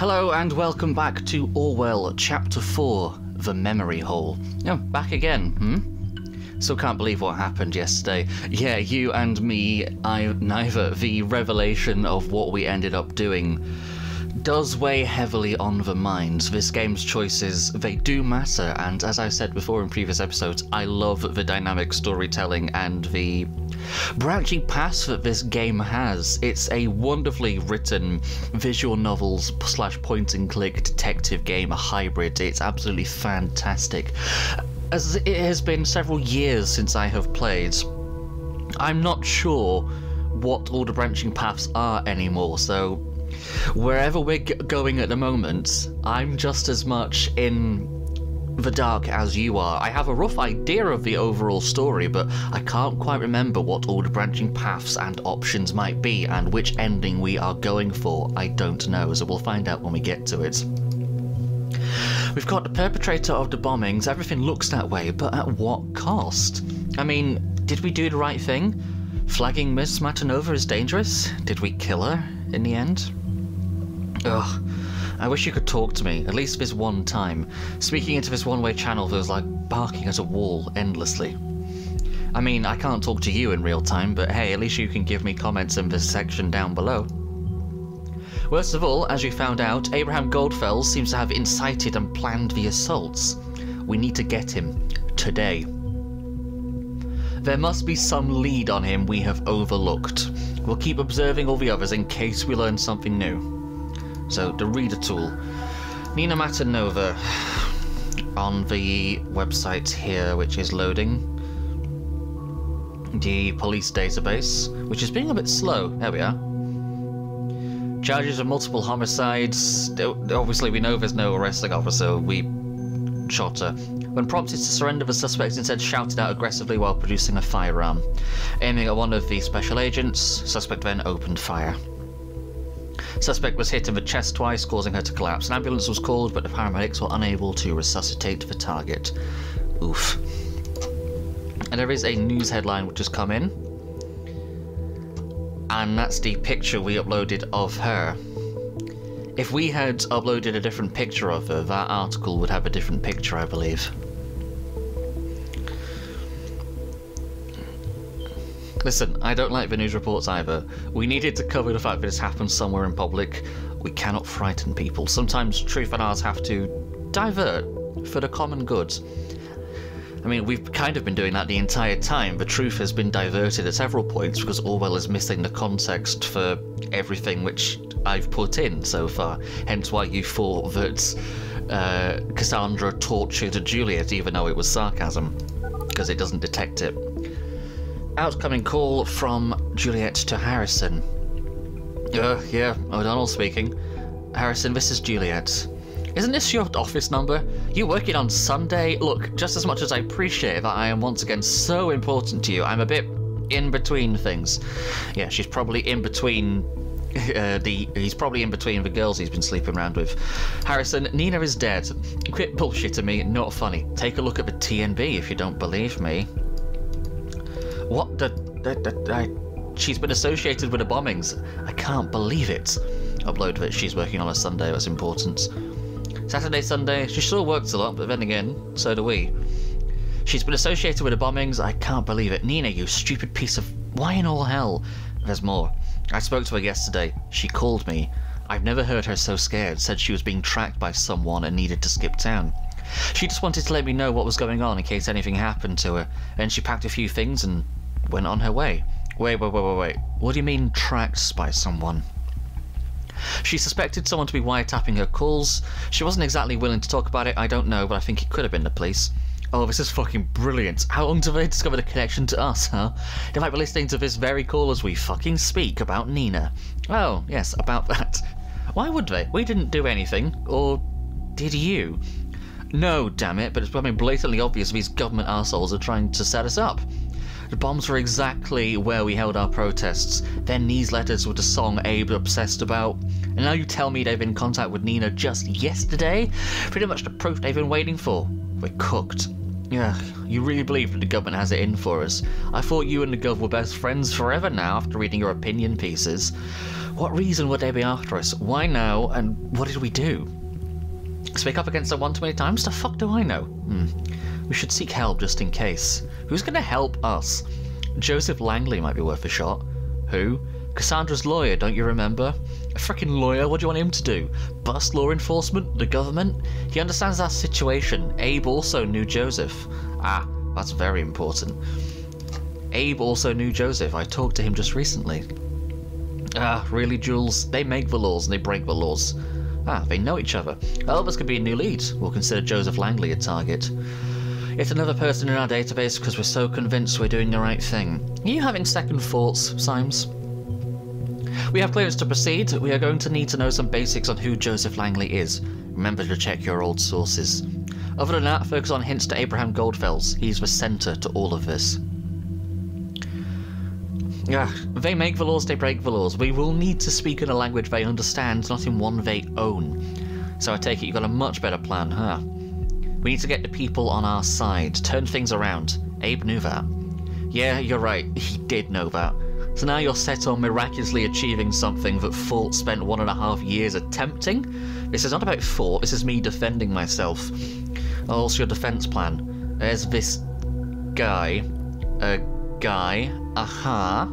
Hello and welcome back to Orwell Chapter 4 The Memory Hole. Oh, back again, hmm? Still can't believe what happened yesterday. Yeah, you and me, I neither. The revelation of what we ended up doing does weigh heavily on the minds. This game's choices, they do matter, and as I said before in previous episodes, I love the dynamic storytelling and the branching paths that this game has. It's a wonderfully written visual novels slash point and click detective game, a hybrid. It's absolutely fantastic. As it has been several years since I have played, I'm not sure what all the branching paths are anymore, so wherever we're going at the moment, I'm just as much in the dark as you are. I have a rough idea of the overall story, but I can't quite remember what all the branching paths and options might be, and which ending we are going for. I don't know, so we'll find out when we get to it. We've got the perpetrator of the bombings, everything looks that way, but at what cost? I mean, did we do the right thing? Flagging Miss Matanova is dangerous? Did we kill her in the end? Ugh. I wish you could talk to me, at least this one time. Speaking into this one way channel feels like barking at a wall endlessly. I mean, I can't talk to you in real time, but hey, at least you can give me comments in this section down below. Worst of all, as you found out, Abraham Goldfels seems to have incited and planned the assaults. We need to get him. Today. There must be some lead on him we have overlooked. We'll keep observing all the others in case we learn something new. So, the reader tool. Nina Matanova on the website here, which is loading. The police database, which is being a bit slow. There we are. Charges of multiple homicides. Obviously, we know there's no arresting officer. We shot her. When prompted to surrender, the suspect instead shouted out aggressively while producing a firearm. Aiming at one of the special agents, suspect then opened fire. Suspect was hit in the chest twice, causing her to collapse. An ambulance was called, but the paramedics were unable to resuscitate the target. Oof. And there is a news headline which has come in. And that's the picture we uploaded of her. If we had uploaded a different picture of her, that article would have a different picture, I believe. Listen, I don't like the news reports either. We needed to cover the fact that this happened somewhere in public. We cannot frighten people. Sometimes truth and ours have to divert for the common good. I mean, we've kind of been doing that the entire time. The truth has been diverted at several points because Orwell is missing the context for everything which I've put in so far. Hence why you thought that uh, Cassandra tortured Juliet, even though it was sarcasm, because it doesn't detect it. Outcoming call from Juliet to Harrison. Uh, yeah, O'Donnell speaking. Harrison, this is Juliet. Isn't this your office number? You working on Sunday? Look, just as much as I appreciate that I am once again so important to you, I'm a bit in between things. Yeah, she's probably in between uh, the he's probably in between the girls he's been sleeping around with. Harrison, Nina is dead. Quit bullshitting me, not funny. Take a look at the TNB if you don't believe me. What the, the, the I, she's been associated with the bombings. I can't believe it. Upload that she's working on a Sunday, that's important. Saturday, Sunday, she still works a lot, but then again, so do we. She's been associated with the bombings, I can't believe it. Nina, you stupid piece of... Why in all hell? There's more. I spoke to her yesterday. She called me. I've never heard her so scared, said she was being tracked by someone and needed to skip town. She just wanted to let me know what was going on in case anything happened to her. Then she packed a few things and went on her way. Wait, wait, wait, wait, wait. What do you mean tracked by someone? She suspected someone to be wiretapping her calls. She wasn't exactly willing to talk about it, I don't know, but I think it could have been the police. Oh, this is fucking brilliant. How long do they discover the connection to us, huh? They might be listening to this very call as we fucking speak about Nina. Oh, yes, about that. Why would they? We didn't do anything. Or did you? No, damn it, but it's becoming blatantly obvious these government assholes are trying to set us up. The bombs were exactly where we held our protests. Then these letters were the song Abe obsessed about. And now you tell me they've been in contact with Nina just yesterday? Pretty much the proof they've been waiting for. We're cooked. Yeah, you really believe that the government has it in for us. I thought you and the gov were best friends forever now after reading your opinion pieces. What reason would they be after us? Why now, and what did we do? Speak up against them one too many times? The fuck do I know? Hmm. We should seek help just in case. Who's gonna help us? Joseph Langley might be worth a shot. Who? Cassandra's lawyer, don't you remember? A freaking lawyer? What do you want him to do? Bust law enforcement? The government? He understands our situation. Abe also knew Joseph. Ah, that's very important. Abe also knew Joseph. I talked to him just recently. Ah, really, Jules? They make the laws and they break the laws. Ah, they know each other. Elvis could be a new lead. We'll consider Joseph Langley a target. Yet another person in our database because we're so convinced we're doing the right thing. Are you having second thoughts, Symes? We have clearance to proceed. We are going to need to know some basics on who Joseph Langley is. Remember to check your old sources. Other than that, focus on hints to Abraham Goldfels. He's the centre to all of this. Yeah, they make the laws, they break the laws. We will need to speak in a language they understand, not in one they own. So I take it you've got a much better plan, huh? We need to get the people on our side, turn things around. Abe knew that. Yeah, you're right, he did know that. So now you're set on miraculously achieving something that Fort spent one and a half years attempting? This is not about Fort, this is me defending myself. Also, your defense plan. There's this guy. A guy. Aha.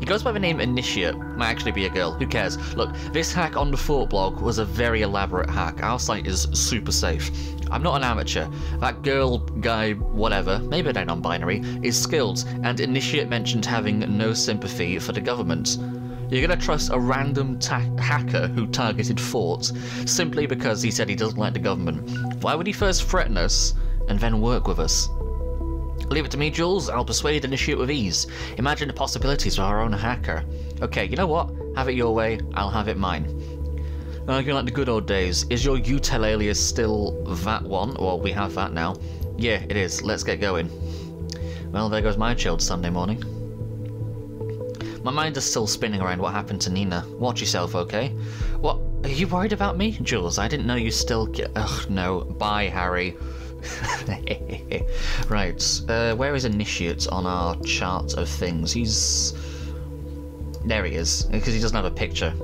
He goes by the name Initiate. Might actually be a girl. Who cares? Look, this hack on the Fort blog was a very elaborate hack. Our site is super safe. I'm not an amateur. That girl, guy, whatever, maybe they're non-binary, is skilled, and Initiate mentioned having no sympathy for the government. You're gonna trust a random hacker who targeted Fort simply because he said he doesn't like the government. Why would he first threaten us and then work with us? Leave it to me, Jules. I'll persuade Initiate with ease. Imagine the possibilities for our own hacker. Okay, you know what? Have it your way, I'll have it mine. Arguing like the good old days. Is your util alias still that one? Well, we have that now. Yeah, it is. Let's get going. Well, there goes my chilled Sunday morning. My mind is still spinning around what happened to Nina. Watch yourself, okay? What? Are you worried about me? Jules, I didn't know you still get. Ugh, no. Bye, Harry. right, uh, where is Initiate on our chart of things? He's... There he is, because he doesn't have a picture.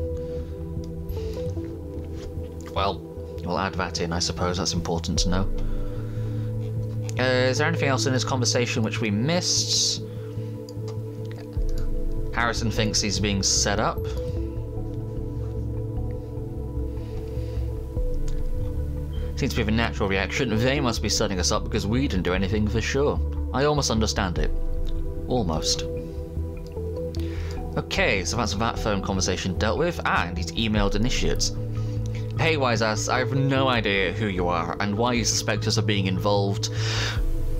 Well, we'll add that in, I suppose that's important to know. Uh, is there anything else in this conversation which we missed? Harrison thinks he's being set up. Seems to be a natural reaction. They must be setting us up because we didn't do anything for sure. I almost understand it. Almost. Okay, so that's that phone conversation dealt with, and he's emailed initiates. Hey, wise ass, I have no idea who you are and why you suspect us of being involved.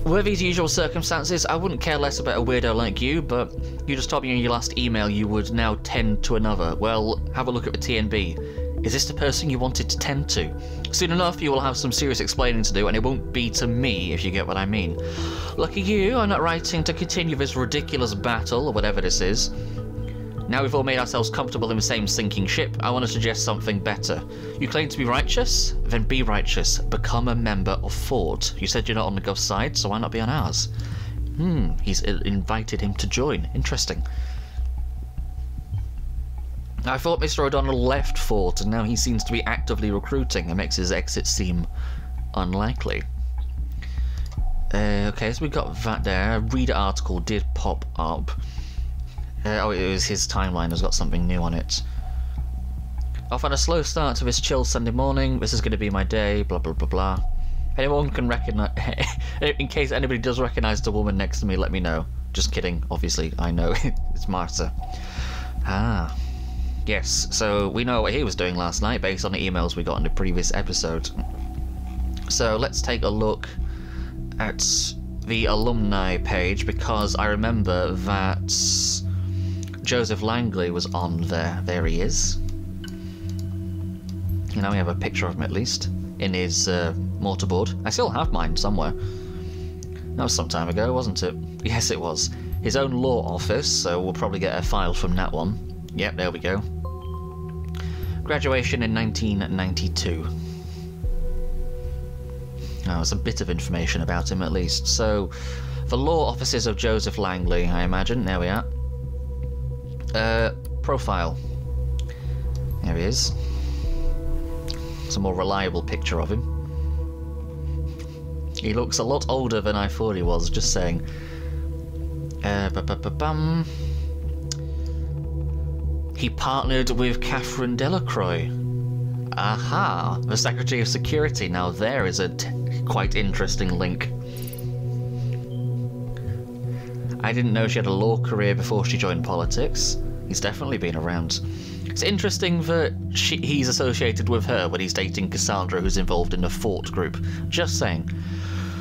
Were these usual circumstances, I wouldn't care less about a weirdo like you, but you just told me in your last email you would now tend to another. Well, have a look at the TNB. Is this the person you wanted to tend to? Soon enough, you will have some serious explaining to do, and it won't be to me, if you get what I mean. Lucky you, I'm not writing to continue this ridiculous battle, or whatever this is. Now we've all made ourselves comfortable in the same sinking ship, I want to suggest something better. You claim to be righteous? Then be righteous. Become a member of Fort. You said you're not on the Gov's side, so why not be on ours? Hmm, he's invited him to join. Interesting. I thought Mr. O'Donnell left Fort, and now he seems to be actively recruiting. It makes his exit seem unlikely. Uh, okay, so we've got that there. A reader article did pop up. Uh, oh, it was his timeline has got something new on it. Off on a slow start to this chill Sunday morning. This is going to be my day, blah, blah, blah, blah. Anyone can recognize... in case anybody does recognize the woman next to me, let me know. Just kidding, obviously, I know. it's Martha. Ah. Yes, so we know what he was doing last night based on the emails we got in the previous episode. So let's take a look at the alumni page because I remember that Joseph Langley was on there. There he is. You know, we have a picture of him at least in his uh, mortarboard. I still have mine somewhere. That was some time ago, wasn't it? Yes, it was. His own law office, so we'll probably get a file from that one. Yep, there we go. Graduation in 1992. Oh, there's a bit of information about him at least. So, the law offices of Joseph Langley, I imagine. There we are. Uh, profile. There he is. It's a more reliable picture of him. He looks a lot older than I thought he was, just saying. Uh. He partnered with Catherine Delacroix. Aha! The Secretary of Security. Now there is a quite interesting link. I didn't know she had a law career before she joined politics. He's definitely been around. It's interesting that she, he's associated with her when he's dating Cassandra, who's involved in the Fort group. Just saying.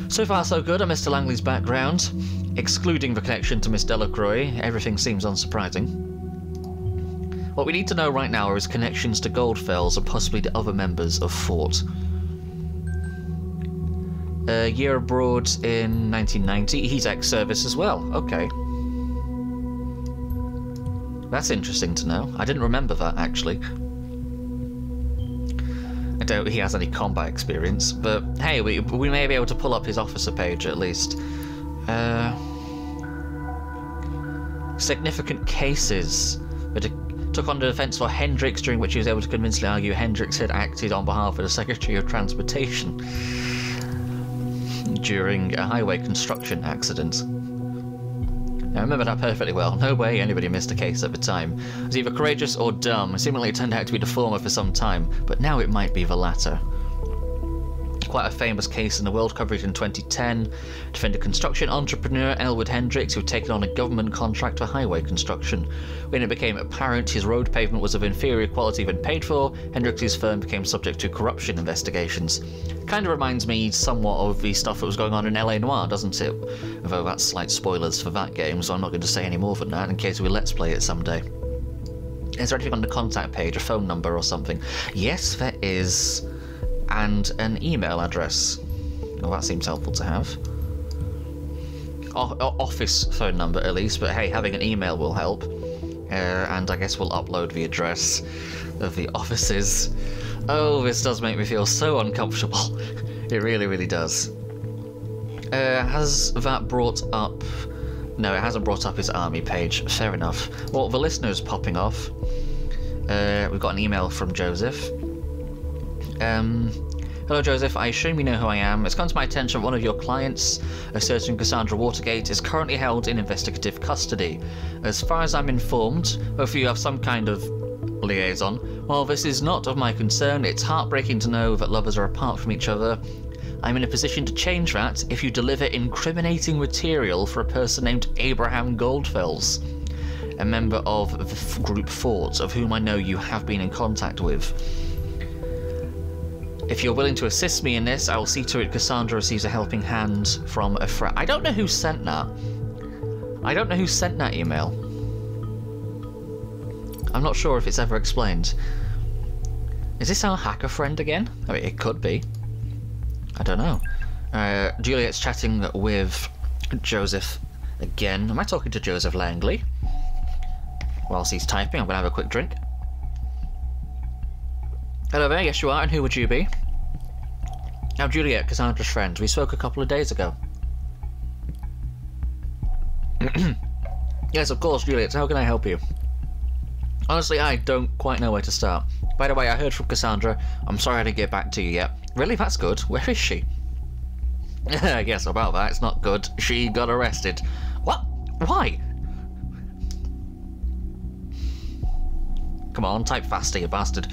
So far, so good on Mr. Langley's background. Excluding the connection to Miss Delacroix, everything seems unsurprising. What we need to know right now are his connections to Goldfels and possibly to other members of Fort. A year abroad in 1990. He's ex-service as well. Okay. That's interesting to know. I didn't remember that, actually. I doubt he has any combat experience, but hey, we, we may be able to pull up his officer page at least. Uh, significant cases that took on the defence for Hendricks, during which he was able to convincingly argue Hendricks had acted on behalf of the Secretary of Transportation during a highway construction accident. I remember that perfectly well. No way anybody missed a case at the time. It was either courageous or dumb. Seemingly it turned out to be the former for some time, but now it might be the latter quite a famous case in the world coverage in 2010. Defender construction entrepreneur Elwood Hendricks, who had taken on a government contract for highway construction. When it became apparent his road pavement was of inferior quality when paid for, Hendricks' firm became subject to corruption investigations. Kind of reminds me somewhat of the stuff that was going on in LA Noire, doesn't it? Although that's slight spoilers for that game, so I'm not going to say any more than that in case we let's play it someday. Is there anything on the contact page, a phone number or something? Yes, there is and an email address. Well, that seems helpful to have. O office phone number at least, but hey, having an email will help. Uh, and I guess we'll upload the address of the offices. Oh, this does make me feel so uncomfortable. it really, really does. Uh, has that brought up... No, it hasn't brought up his army page. Fair enough. Well, the listener's popping off. Uh, we've got an email from Joseph. Um, Hello, Joseph. I assume you know who I am. It's come to my attention one of your clients, a certain Cassandra Watergate, is currently held in investigative custody. As far as I'm informed, of you have some kind of liaison. While this is not of my concern, it's heartbreaking to know that lovers are apart from each other. I'm in a position to change that if you deliver incriminating material for a person named Abraham Goldfels, a member of the group Fort, of whom I know you have been in contact with. If you're willing to assist me in this, I will see to it Cassandra receives a helping hand from a friend. I don't know who sent that. I don't know who sent that email. I'm not sure if it's ever explained. Is this our hacker friend again? I mean, it could be. I don't know. Uh, Juliet's chatting with Joseph again. Am I talking to Joseph Langley? Whilst he's typing, I'm going to have a quick drink. Hello there, yes you are, and who would you be? Now, Juliet, Cassandra's friend. We spoke a couple of days ago. yes, of course, Juliet. How can I help you? Honestly, I don't quite know where to start. By the way, I heard from Cassandra. I'm sorry I didn't get back to you yet. Really? That's good. Where is she? yes, about that. It's not good. She got arrested. What? Why? Come on, type faster, you bastard.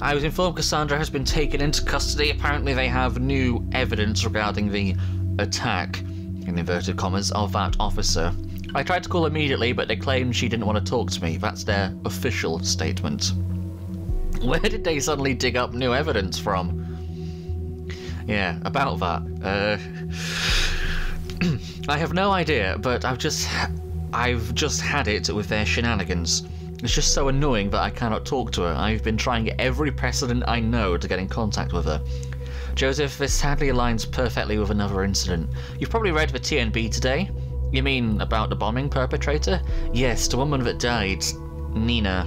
I was informed Cassandra has been taken into custody. Apparently, they have new evidence regarding the attack, in inverted commas, of that officer. I tried to call immediately, but they claimed she didn't want to talk to me. That's their official statement. Where did they suddenly dig up new evidence from? Yeah, about that. Uh, I have no idea, but I've just, I've just had it with their shenanigans. It's just so annoying that I cannot talk to her. I've been trying every precedent I know to get in contact with her. Joseph, this sadly aligns perfectly with another incident. You've probably read the TNB today. You mean about the bombing perpetrator? Yes, the woman that died, Nina.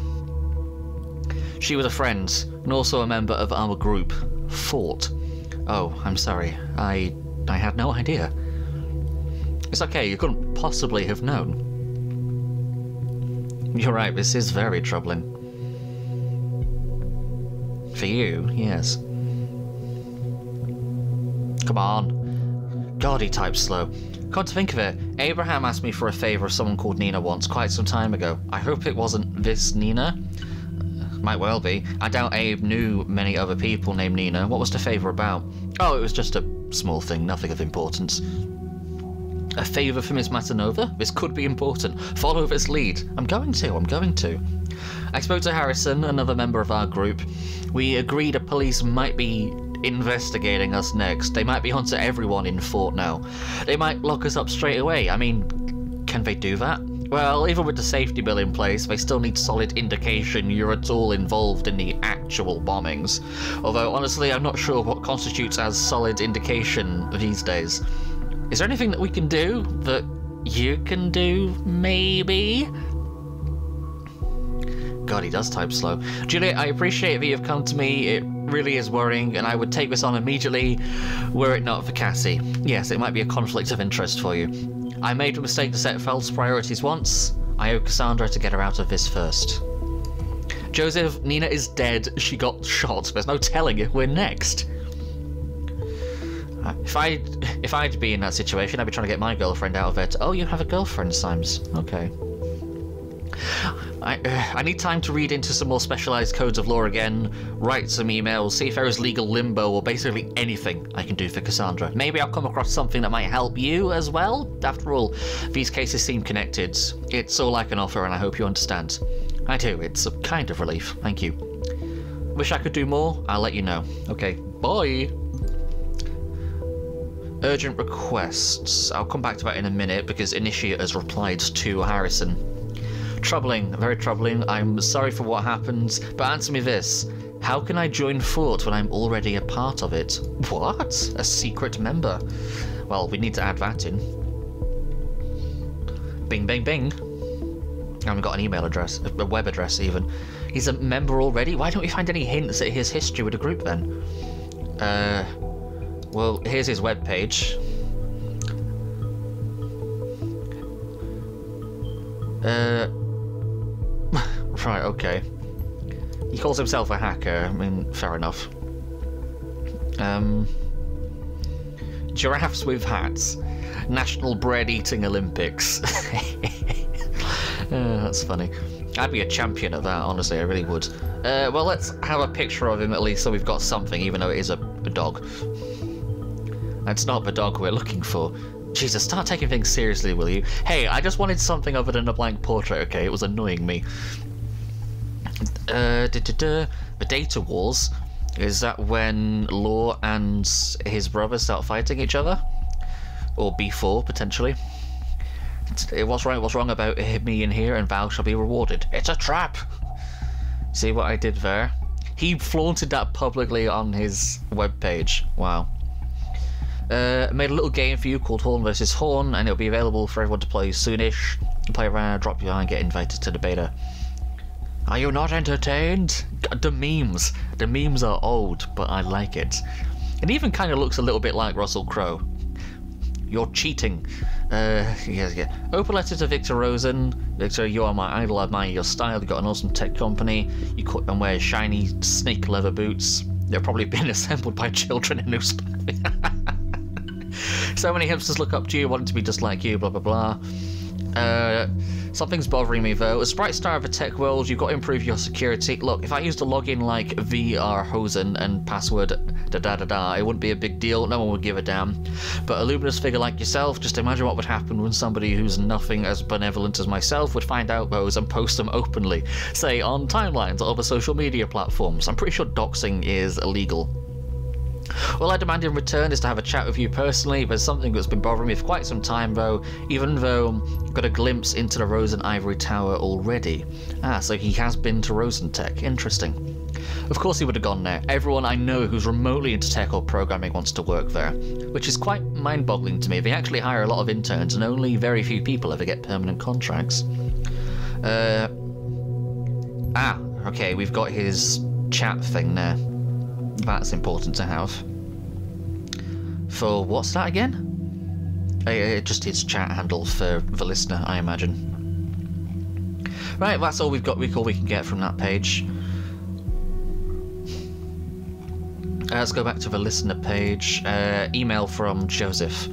She was a friend, and also a member of our group, Fort. Oh, I'm sorry. I I had no idea. It's okay, you couldn't possibly have known. You're right, this is very troubling. For you, yes. Come on. God, he types slow. Come to think of it, Abraham asked me for a favour of someone called Nina once, quite some time ago. I hope it wasn't this Nina. Might well be. I doubt Abe knew many other people named Nina. What was the favour about? Oh, it was just a small thing, nothing of importance. A favour for Miss Matanova? This could be important. Follow this lead. I'm going to, I'm going to. I spoke to Harrison, another member of our group. We agreed a police might be investigating us next. They might be onto everyone in Fort now. They might lock us up straight away. I mean, can they do that? Well, even with the safety bill in place, they still need solid indication you're at all involved in the actual bombings. Although, honestly, I'm not sure what constitutes as solid indication these days. Is there anything that we can do that you can do, maybe? God, he does type slow. Juliet, I appreciate that you've come to me. It really is worrying, and I would take this on immediately were it not for Cassie. Yes, it might be a conflict of interest for you. I made the mistake to set false priorities once. I owe Cassandra to get her out of this first. Joseph, Nina is dead. She got shot. There's no telling it. We're next. Uh, if I if I'd be in that situation, I'd be trying to get my girlfriend out of it. Oh, you have a girlfriend, Symes. Okay. I, uh, I need time to read into some more specialized codes of law again, write some emails, see if there is legal limbo or basically anything I can do for Cassandra. Maybe I'll come across something that might help you as well. After all, these cases seem connected. It's all I can offer, and I hope you understand. I do. It's a kind of relief. Thank you. Wish I could do more? I'll let you know. Okay. Bye. Urgent requests. I'll come back to that in a minute because Initiate has replied to Harrison. Troubling, very troubling. I'm sorry for what happened, but answer me this. How can I join Fort when I'm already a part of it? What? A secret member? Well, we need to add that in. Bing, bing, bing. I haven't got an email address, a web address even. He's a member already? Why don't we find any hints at his history with the group then? Uh, well, here's his web page. Uh, right, okay. He calls himself a hacker. I mean, fair enough. Um, giraffes with hats. National Bread Eating Olympics. Uh, that's funny. I'd be a champion at that, honestly, I really would. Uh, well, let's have a picture of him at least so we've got something, even though it is a, a dog. That's not the dog we're looking for. Jesus, start taking things seriously, will you? Hey, I just wanted something other than a blank portrait, okay? It was annoying me. Uh, da, da, da. The Data Wars. Is that when Law and his brother start fighting each other? Or B4, potentially? It was right, what's wrong about me in here, and Val shall be rewarded. It's a trap! See what I did there? He flaunted that publicly on his webpage. Wow. Uh, made a little game for you called Horn vs. Horn, and it'll be available for everyone to play soonish. Play around, drop your and get invited to the beta. Are you not entertained? The memes. The memes are old, but I like it. It even kind of looks a little bit like Russell Crowe. You're cheating. Uh, yeah, yeah. Open letter to Victor Rosen. Victor, you are my idol. I admire your style. You've got an awesome tech company. You cut and wear shiny snake leather boots. They've probably been assembled by children in New So many hipsters look up to you, wanting to be just like you, blah blah blah. Uh, something's bothering me though. As bright star of a tech world, you've got to improve your security. Look, if I used a login like VR Hosen and password da da da da, it wouldn't be a big deal. No one would give a damn. But a luminous figure like yourself, just imagine what would happen when somebody who's nothing as benevolent as myself would find out those and post them openly, say on timelines or other social media platforms. I'm pretty sure doxing is illegal. All I demand in return is to have a chat with you personally. There's something that's been bothering me for quite some time, though, even though I've got a glimpse into the Rosen Ivory Tower already. Ah, so he has been to Rosentech. Interesting. Of course he would have gone there. Everyone I know who's remotely into tech or programming wants to work there, which is quite mind-boggling to me. They actually hire a lot of interns, and only very few people ever get permanent contracts. Uh, ah, okay, we've got his chat thing there. That's important to have. For what's that again? Uh, just his chat handle for the listener, I imagine. Right, that's all we've got. We all we can get from that page. Uh, let's go back to the listener page. Uh, email from Joseph.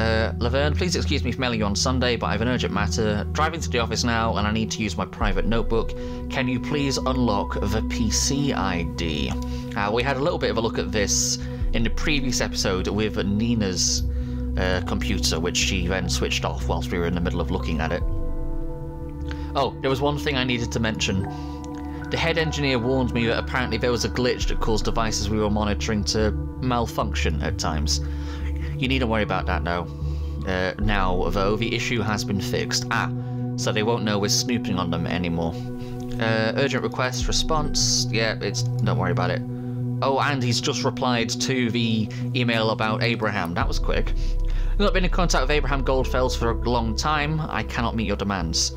Uh, Laverne, please excuse me for mailing you on Sunday, but I have an urgent matter. Driving to the office now, and I need to use my private notebook. Can you please unlock the PC ID? Uh, we had a little bit of a look at this in the previous episode with Nina's uh, computer, which she then switched off whilst we were in the middle of looking at it. Oh, there was one thing I needed to mention. The head engineer warned me that apparently there was a glitch that caused devices we were monitoring to malfunction at times. You needn't worry about that now. Uh, now, though, the issue has been fixed. Ah, so they won't know we're snooping on them anymore. Uh, urgent request, response. Yeah, it's. Don't worry about it. Oh, and he's just replied to the email about Abraham. That was quick. Not been in contact with Abraham Goldfels for a long time. I cannot meet your demands.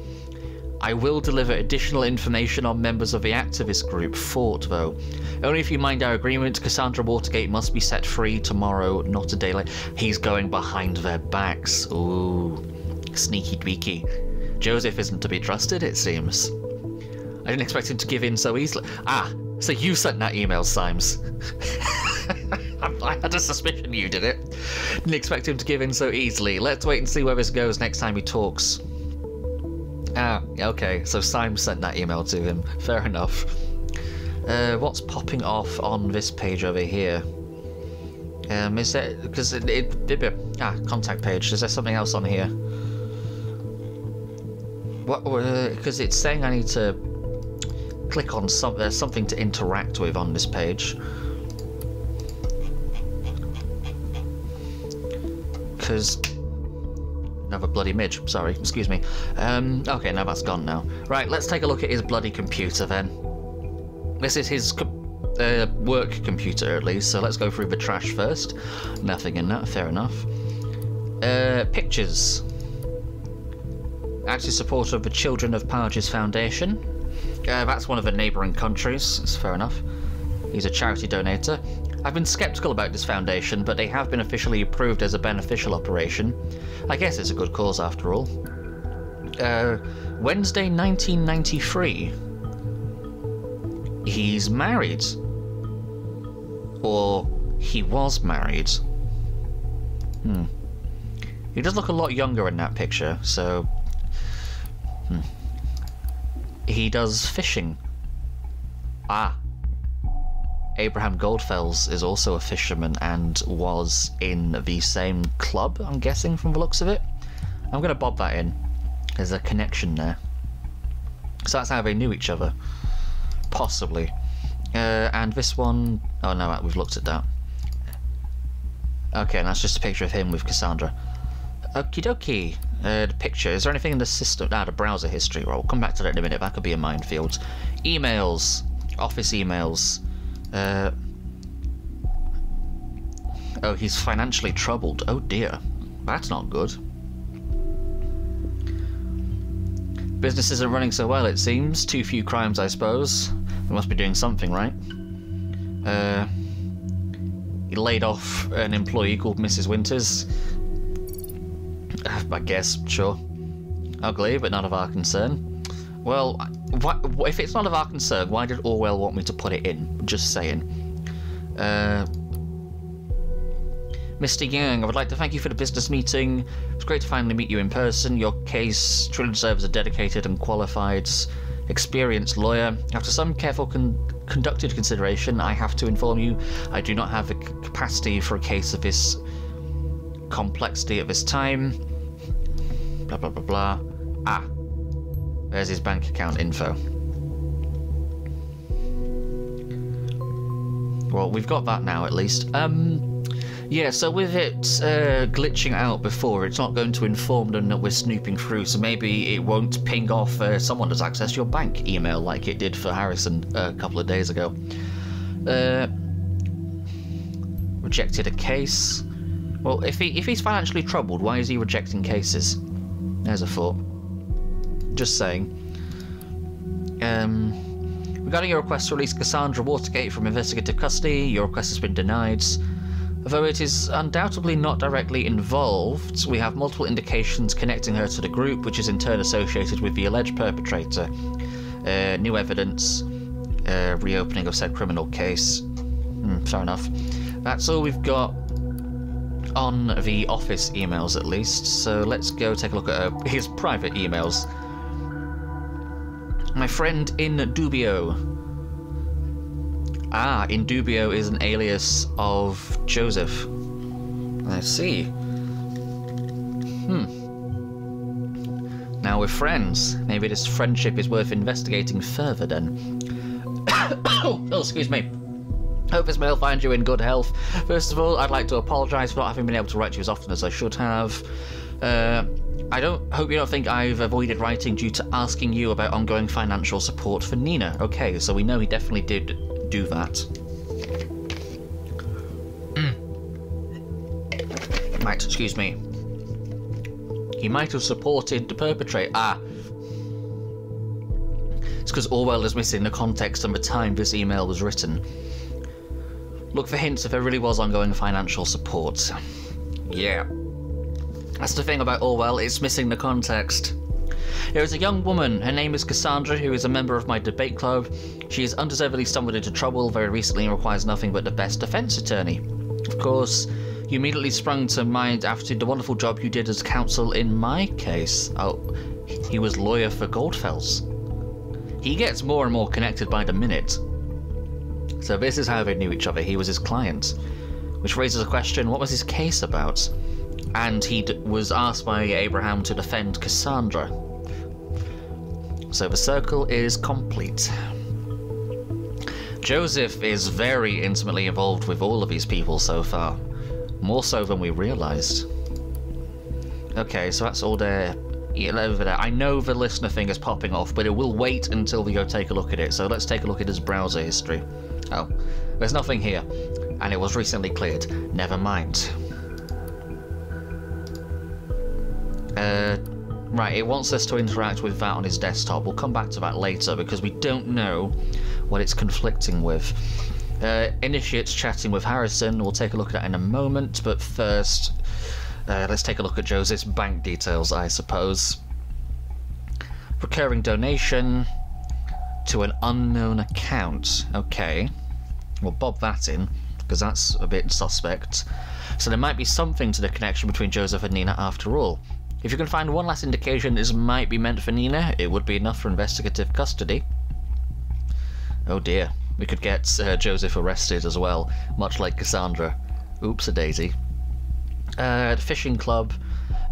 I will deliver additional information on members of the activist group, Fort, though. Only if you mind our agreement, Cassandra Watergate must be set free tomorrow, not a day late. He's going behind their backs. Ooh, sneaky tweaky. Joseph isn't to be trusted, it seems. I didn't expect him to give in so easily. Ah, so you sent that email, Symes. I had a suspicion you did it. Didn't expect him to give in so easily. Let's wait and see where this goes next time he talks. Ah, okay, so Symes sent that email to him. Fair enough. Uh, what's popping off on this page over here? Um, is there, because it, it, it, ah, contact page, is there something else on here? What, because uh, it's saying I need to click on some, there's something to interact with on this page. Because Another bloody midge. Sorry, excuse me. Um, okay, now that's gone now. Right, let's take a look at his bloody computer then. This is his uh, work computer at least, so let's go through the trash first. Nothing in that, fair enough. Uh, pictures. Active supporter of the Children of Parges Foundation. Uh, that's one of the neighbouring countries, it's fair enough. He's a charity donator. I've been skeptical about this foundation, but they have been officially approved as a beneficial operation. I guess it's a good cause after all. Uh, Wednesday 1993. He's married. Or he was married. Hmm. He does look a lot younger in that picture, so. Hmm. He does fishing. Ah, Abraham Goldfells is also a fisherman and was in the same club, I'm guessing, from the looks of it. I'm going to bob that in. There's a connection there. So that's how they knew each other. Possibly. Uh, and this one... Oh no, we've looked at that. Okay, and that's just a picture of him with Cassandra. Okie dokie. Uh, the picture. Is there anything in the system? Ah, the browser history. Well, we'll come back to that in a minute. That could be a minefield. Emails. Office emails. Uh, oh, he's financially troubled. Oh dear. That's not good. Business isn't running so well, it seems. Too few crimes, I suppose. We must be doing something, right? Uh, he laid off an employee called Mrs. Winters. I guess, sure. Ugly, but none of our concern. Well, if it's not of our concern, why did Orwell want me to put it in? Just saying. Uh, Mr. Young, I would like to thank you for the business meeting. It's great to finally meet you in person. Your case truly deserves a dedicated and qualified, experienced lawyer. After some careful con conducted consideration, I have to inform you I do not have the capacity for a case of this complexity at this time. Blah, blah, blah, blah. Ah, there's his bank account info. Well, we've got that now at least. Um, yeah, so with it uh, glitching out before, it's not going to inform them that we're snooping through, so maybe it won't ping off uh, someone has accessed your bank email like it did for Harrison uh, a couple of days ago. Uh, rejected a case. Well, if he if he's financially troubled, why is he rejecting cases? There's a thought. Just saying. Um, regarding your request to release Cassandra Watergate from investigative custody, your request has been denied. Though it is undoubtedly not directly involved, we have multiple indications connecting her to the group, which is in turn associated with the alleged perpetrator. Uh, new evidence, uh, reopening of said criminal case. Hmm, fair enough. That's all we've got on the office emails, at least. So let's go take a look at uh, his private emails. My friend in Dubio. Ah, in Dubio is an alias of Joseph. I see. Hmm. Now we're friends. Maybe this friendship is worth investigating further then. oh, excuse me. Hope this mail finds you in good health. First of all, I'd like to apologise for not having been able to write you as often as I should have. Uh, I don't hope you don't think I've avoided writing due to asking you about ongoing financial support for Nina. Okay, so we know he definitely did do that. Mm. Might, excuse me. He might have supported the perpetrator. Ah. It's because Orwell is missing the context and the time this email was written. Look for hints if there really was ongoing financial support. Yeah. That's the thing about Orwell, it's missing the context. There is a young woman, her name is Cassandra, who is a member of my debate club. She has undeservedly stumbled into trouble very recently and requires nothing but the best defense attorney. Of course, you immediately sprung to mind after the wonderful job you did as counsel in my case. Oh, he was lawyer for Goldfels. He gets more and more connected by the minute. So this is how they knew each other. He was his client. Which raises a question, what was his case about? And he was asked by Abraham to defend Cassandra. So the circle is complete. Joseph is very intimately involved with all of these people so far. More so than we realised. Okay, so that's all there over there. I know the listener thing is popping off, but it will wait until we go take a look at it. So let's take a look at his browser history. Oh, there's nothing here. And it was recently cleared. Never mind. Uh, right, it wants us to interact with that on his desktop. We'll come back to that later because we don't know what it's conflicting with. Uh, initiates chatting with Harrison. We'll take a look at that in a moment, but first, uh, let's take a look at Joseph's bank details, I suppose. Recurring donation to an unknown account. Okay. We'll bob that in, because that's a bit suspect. So there might be something to the connection between Joseph and Nina after all. If you can find one last indication this might be meant for Nina, it would be enough for investigative custody. Oh dear, we could get uh, Joseph arrested as well, much like Cassandra. Oops a daisy. Uh, the fishing club,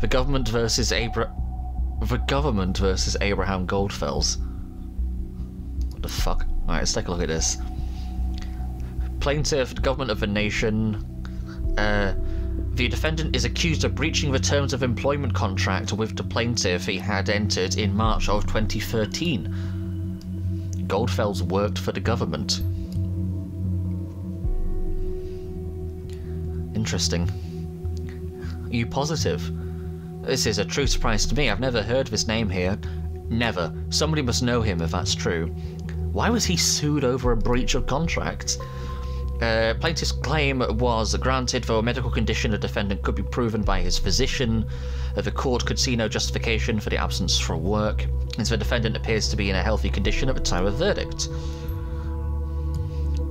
the government versus Abra... The government versus Abraham Goldfels. What the fuck? Alright, let's take a look at this. Plaintiff, government of the nation, uh, the defendant is accused of breaching the terms of employment contract with the plaintiff he had entered in March of 2013. Goldfels worked for the government. Interesting. Are you positive? This is a true surprise to me. I've never heard this name here. Never. Somebody must know him if that's true. Why was he sued over a breach of contract? Uh, plaintiff's claim was granted for a medical condition a defendant could be proven by his physician. Uh, the court could see no justification for the absence from work, and so the defendant appears to be in a healthy condition at the time of verdict.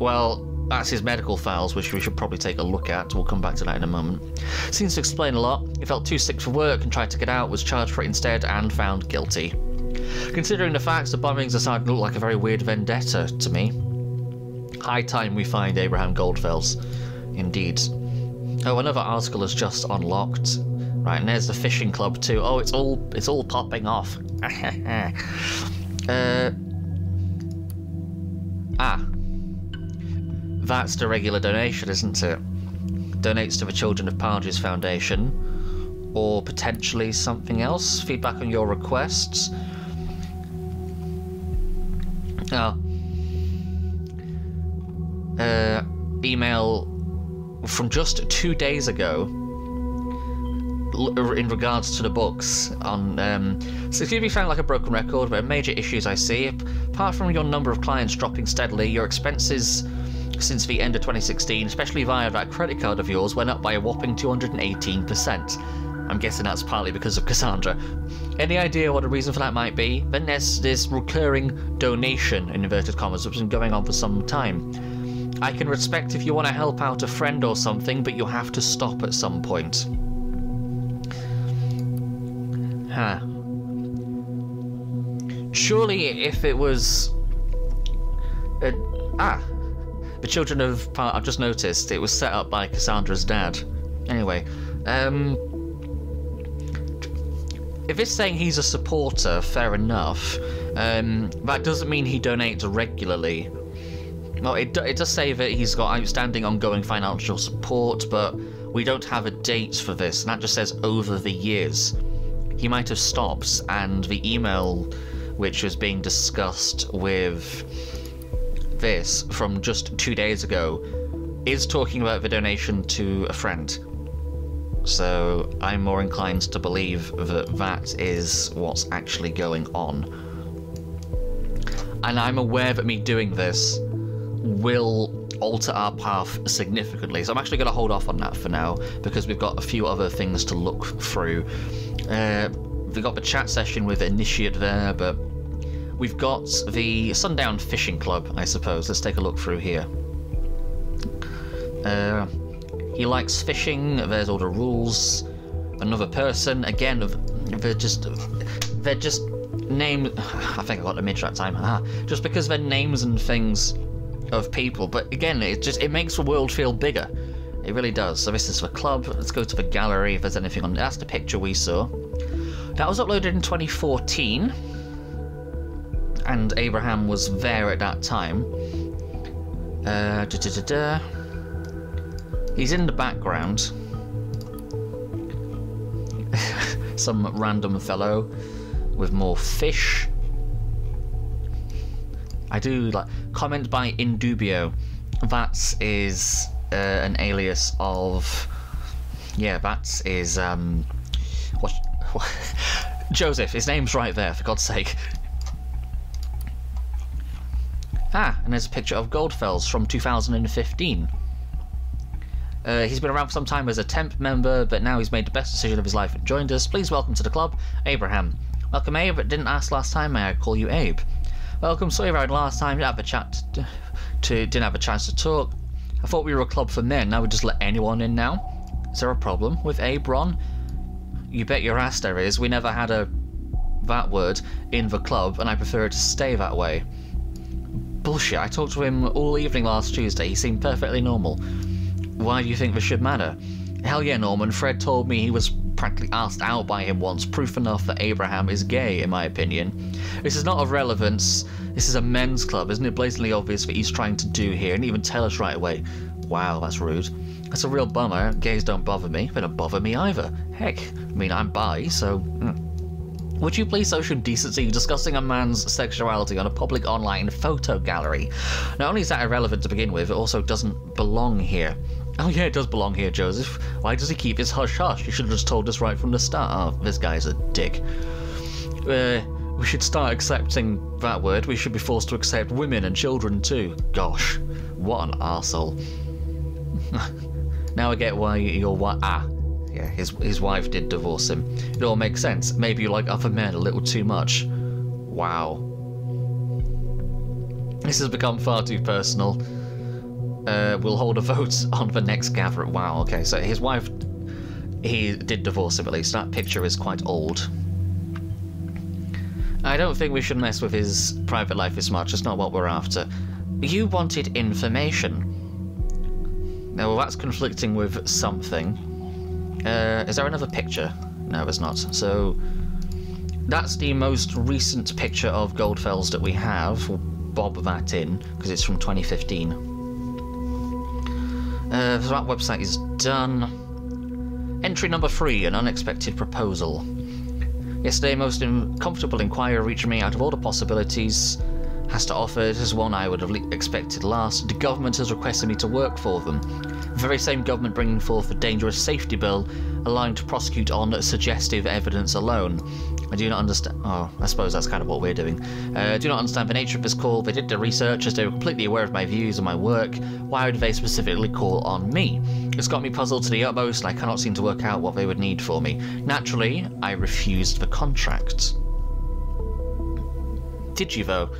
Well, that's his medical files, which we should probably take a look at. We'll come back to that in a moment. Seems to explain a lot. He felt too sick for work and tried to get out, was charged for it instead, and found guilty. Considering the facts, the bombings aside look like a very weird vendetta to me. High time we find Abraham Goldfels. Indeed. Oh, another article has just unlocked. Right, and there's the fishing club too. Oh, it's all it's all popping off. uh, ah. That's the regular donation, isn't it? Donates to the Children of Parges Foundation. Or potentially something else? Feedback on your requests? Oh, uh, email from just two days ago in regards to the books on um, so found like a broken record but major issues i see apart from your number of clients dropping steadily your expenses since the end of 2016, especially via that credit card of yours, went up by a whopping 218%. I'm guessing that's partly because of Cassandra. Any idea what the reason for that might be? Then there's this recurring donation, in inverted commas, which has been going on for some time. I can respect if you want to help out a friend or something, but you have to stop at some point. Huh. Surely, if it was. Uh, ah! The Children of. I've just noticed it was set up by Cassandra's dad. Anyway, um. If it's saying he's a supporter, fair enough. Um, that doesn't mean he donates regularly. Well, it, it does say that he's got outstanding ongoing financial support, but we don't have a date for this, and that just says over the years. He might have stopped, and the email which was being discussed with this from just two days ago is talking about the donation to a friend. So I'm more inclined to believe that that is what's actually going on. And I'm aware that me doing this will alter our path significantly. So I'm actually going to hold off on that for now because we've got a few other things to look through. Uh, we've got the chat session with Initiate there, but we've got the Sundown Fishing Club, I suppose. Let's take a look through here. Uh, he likes fishing. There's all the rules. Another person. Again, they're just they're just name. I think I got the mid that time. Ah, just because they're names and things of people. But again, it just it makes the world feel bigger. It really does. So this is the club. Let's go to the gallery if there's anything on. That's the picture we saw. That was uploaded in 2014, and Abraham was there at that time. Uh, da -da -da He's in the background. Some random fellow with more fish. I do like comment by Indubio. That is uh, an alias of yeah. That is um what, what Joseph. His name's right there. For God's sake. Ah, and there's a picture of Goldfels from 2015. Uh, he's been around for some time as a temp member, but now he's made the best decision of his life and joined us. Please welcome to the club, Abraham. Welcome, Abe. But didn't ask last time, may I call you Abe? Welcome. Sorry about last time. Didn't have a chat to, to, didn't have a chance to talk. I thought we were a club for men. Now we just let anyone in now. Is there a problem with Abron? You bet your ass there is. We never had a that word in the club, and I prefer it to stay that way. Bullshit. I talked to him all evening last Tuesday. He seemed perfectly normal. Why do you think this should matter? Hell yeah, Norman. Fred told me he was practically asked out by him once, proof enough that Abraham is gay, in my opinion. This is not of relevance. This is a men's club. Isn't it blatantly obvious what he's trying to do here? And even tell us right away. Wow, that's rude. That's a real bummer. Gays don't bother me. They don't bother me either. Heck, I mean, I'm bi, so... Mm. Would you please social decency discussing a man's sexuality on a public online photo gallery? Not only is that irrelevant to begin with, it also doesn't belong here. Oh yeah, it does belong here, Joseph. Why does he keep his hush-hush? You should have just told us right from the start. Oh, this guy's a dick. Uh, we should start accepting that word. We should be forced to accept women and children too. Gosh, what an arsehole. now I get why you're what ah. Yeah, his his wife did divorce him. It all makes sense. Maybe you like other men a little too much. Wow. This has become far too personal uh, will hold a vote on the next gathering. Wow, okay, so his wife, he did divorce him at least. That picture is quite old. I don't think we should mess with his private life as much. It's not what we're after. You wanted information. Now, well, that's conflicting with something. Uh, is there another picture? No, there's not. So, that's the most recent picture of Goldfels that we have. We'll bob that in, because it's from 2015. Uh, that website is done. Entry number three, an unexpected proposal. Yesterday, most comfortable inquiry reached me out of all the possibilities has to offer. It is one I would have expected last. The government has requested me to work for them. The very same government bringing forth a dangerous safety bill allowing to prosecute on suggestive evidence alone. I do not understand. Oh, I suppose that's kind of what we're doing. Uh, do not understand the nature of this call. They did the research as they were completely aware of my views and my work. Why would they specifically call on me? It's got me puzzled to the utmost, and I cannot seem to work out what they would need for me. Naturally, I refused the contract. Did you, though?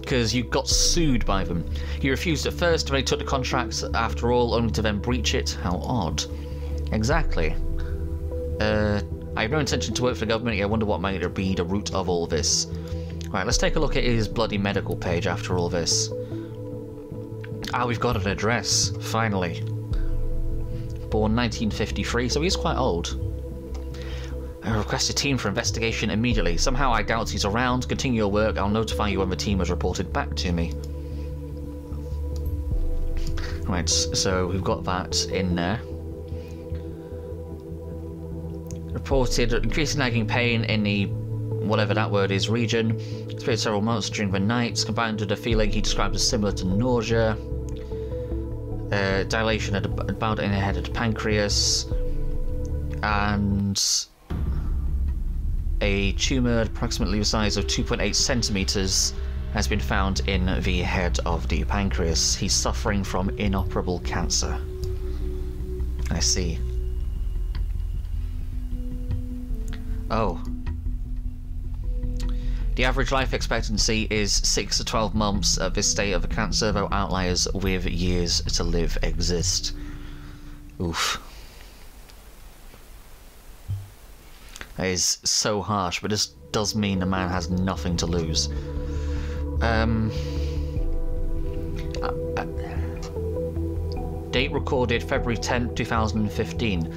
Because you got sued by them. You refused at first when they took the contracts, after all, only to then breach it. How odd. Exactly. Uh, I have no intention to work for the government, I wonder what might be the root of all this. Right, let's take a look at his bloody medical page after all this. Ah, we've got an address, finally. Born 1953, so he's quite old. I request a team for investigation immediately. Somehow I doubt he's around. Continue your work. I'll notify you when the team has reported back to me. Right, so we've got that in there. Reported increasing nagging pain in the whatever that word is region. Experienced several months during the nights, combined with a feeling he described as similar to nausea. Uh, dilation at about in the head of the pancreas. And a tumour approximately the size of 2.8 centimetres has been found in the head of the pancreas. He's suffering from inoperable cancer. I see. Oh. The average life expectancy is 6 to 12 months at this state of cancer, though outliers with years to live exist. Oof. That is so harsh, but this does mean the man has nothing to lose. Um, uh, uh, date recorded February 10th, 2015.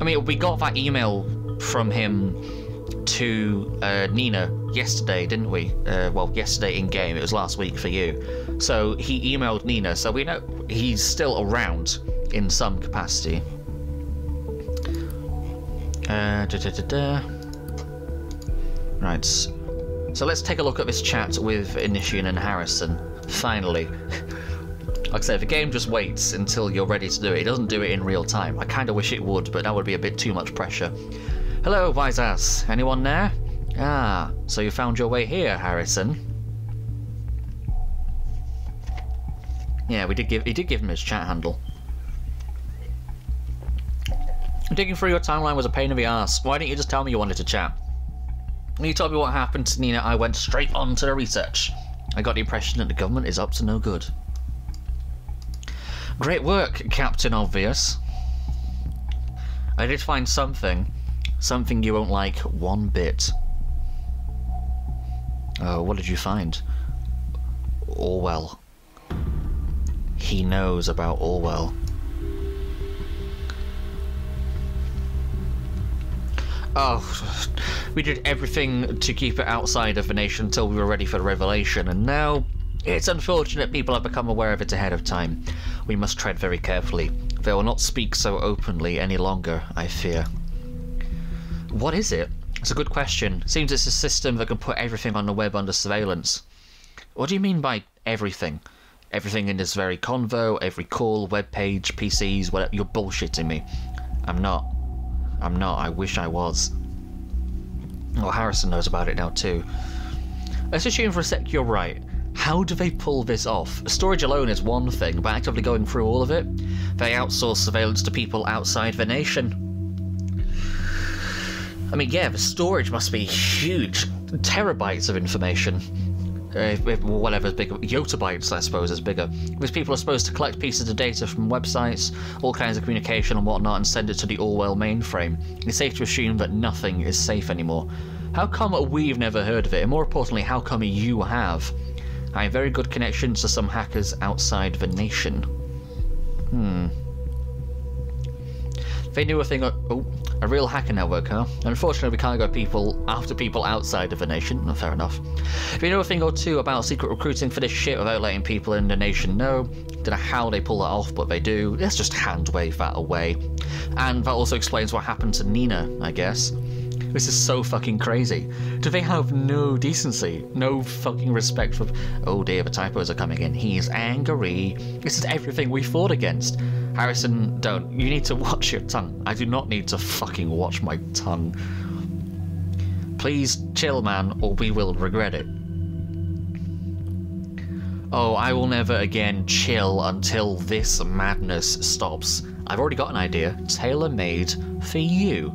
I mean, we got that email from him to uh, Nina yesterday, didn't we? Uh, well, yesterday in game. It was last week for you. So he emailed Nina, so we know he's still around in some capacity. Uh, right. So let's take a look at this chat with Initiate and Harrison. Finally. like I said, the game just waits until you're ready to do it. It doesn't do it in real time. I kind of wish it would, but that would be a bit too much pressure. Hello, wise ass. Anyone there? Ah, so you found your way here, Harrison. Yeah, we did give he did give him his chat handle. Digging through your timeline was a pain in the ass. Why didn't you just tell me you wanted to chat? When you told me what happened to Nina, I went straight on to the research. I got the impression that the government is up to no good. Great work, Captain Obvious. I did find something. Something you won't like one bit. Oh, what did you find? Orwell. He knows about Orwell. Oh, we did everything to keep it outside of the nation until we were ready for the revelation, and now it's unfortunate people have become aware of it ahead of time. We must tread very carefully. They will not speak so openly any longer, I fear. What is it? It's a good question. Seems it's a system that can put everything on the web under surveillance. What do you mean by everything? Everything in this very convo, every call, web page, PCs, whatever. You're bullshitting me. I'm not. I'm not. I wish I was. Well, Harrison knows about it now too. Let's assume for a sec you're right. How do they pull this off? Storage alone is one thing, but actively going through all of it? They outsource surveillance to people outside the nation. I mean, yeah, the storage must be huge. Terabytes of information. Uh, whatever's bigger, yottabytes, I suppose, is bigger. Because people are supposed to collect pieces of data from websites, all kinds of communication and whatnot, and send it to the Orwell mainframe. It's safe to assume that nothing is safe anymore. How come we've never heard of it? And more importantly, how come you have? I have very good connections to some hackers outside the nation. Hmm. They knew a thing. Oh, a real hacker network, huh? Unfortunately, we can't go people after people outside of the nation. fair enough. If you know a thing or two about secret recruiting for this shit without letting people in the nation know, don't know how they pull that off, but they do. Let's just hand wave that away. And that also explains what happened to Nina, I guess. This is so fucking crazy. Do they have no decency? No fucking respect for. Oh dear, the typos are coming in. He's angry. This is everything we fought against. Harrison, don't. You need to watch your tongue. I do not need to fucking watch my tongue. Please chill, man, or we will regret it. Oh, I will never again chill until this madness stops. I've already got an idea. Tailor made for you.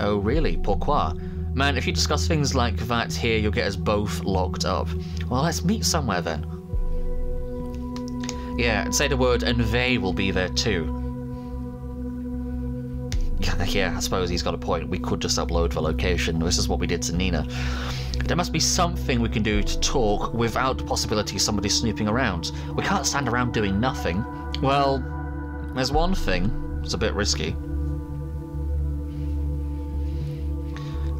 Oh, really? Pourquoi? Man, if you discuss things like that here, you'll get us both locked up. Well, let's meet somewhere then. Yeah, say the word and they will be there too. Yeah, I suppose he's got a point. We could just upload the location. This is what we did to Nina. There must be something we can do to talk without the possibility of somebody snooping around. We can't stand around doing nothing. Well, there's one thing. It's a bit risky.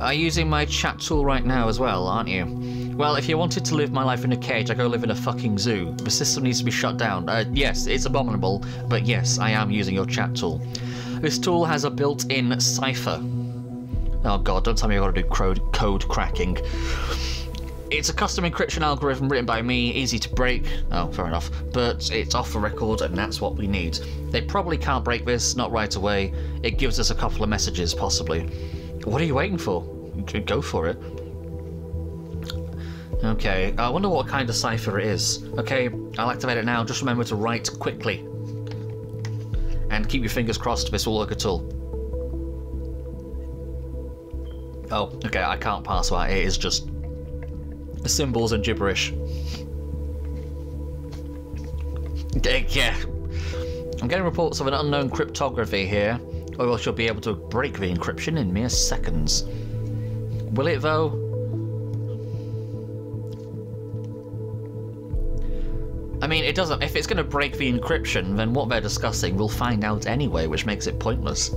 Are you using my chat tool right now as well, aren't you? Well, if you wanted to live my life in a cage, I go live in a fucking zoo. The system needs to be shut down. Uh, yes, it's abominable, but yes, I am using your chat tool. This tool has a built-in cipher. Oh god, don't tell me I've got to do code, code cracking. It's a custom encryption algorithm written by me, easy to break. Oh, fair enough. But it's off the record, and that's what we need. They probably can't break this, not right away. It gives us a couple of messages, possibly. What are you waiting for? Go for it. Okay, I wonder what kind of cipher it is. Okay, I'll activate it now. Just remember to write quickly. And keep your fingers crossed this will work at all. Oh, okay, I can't pass that. It is just symbols and gibberish. Yeah. I'm getting reports of an unknown cryptography here, or else you'll be able to break the encryption in mere seconds. Will it, though? I mean, it doesn't. If it's going to break the encryption, then what they're discussing we'll find out anyway, which makes it pointless.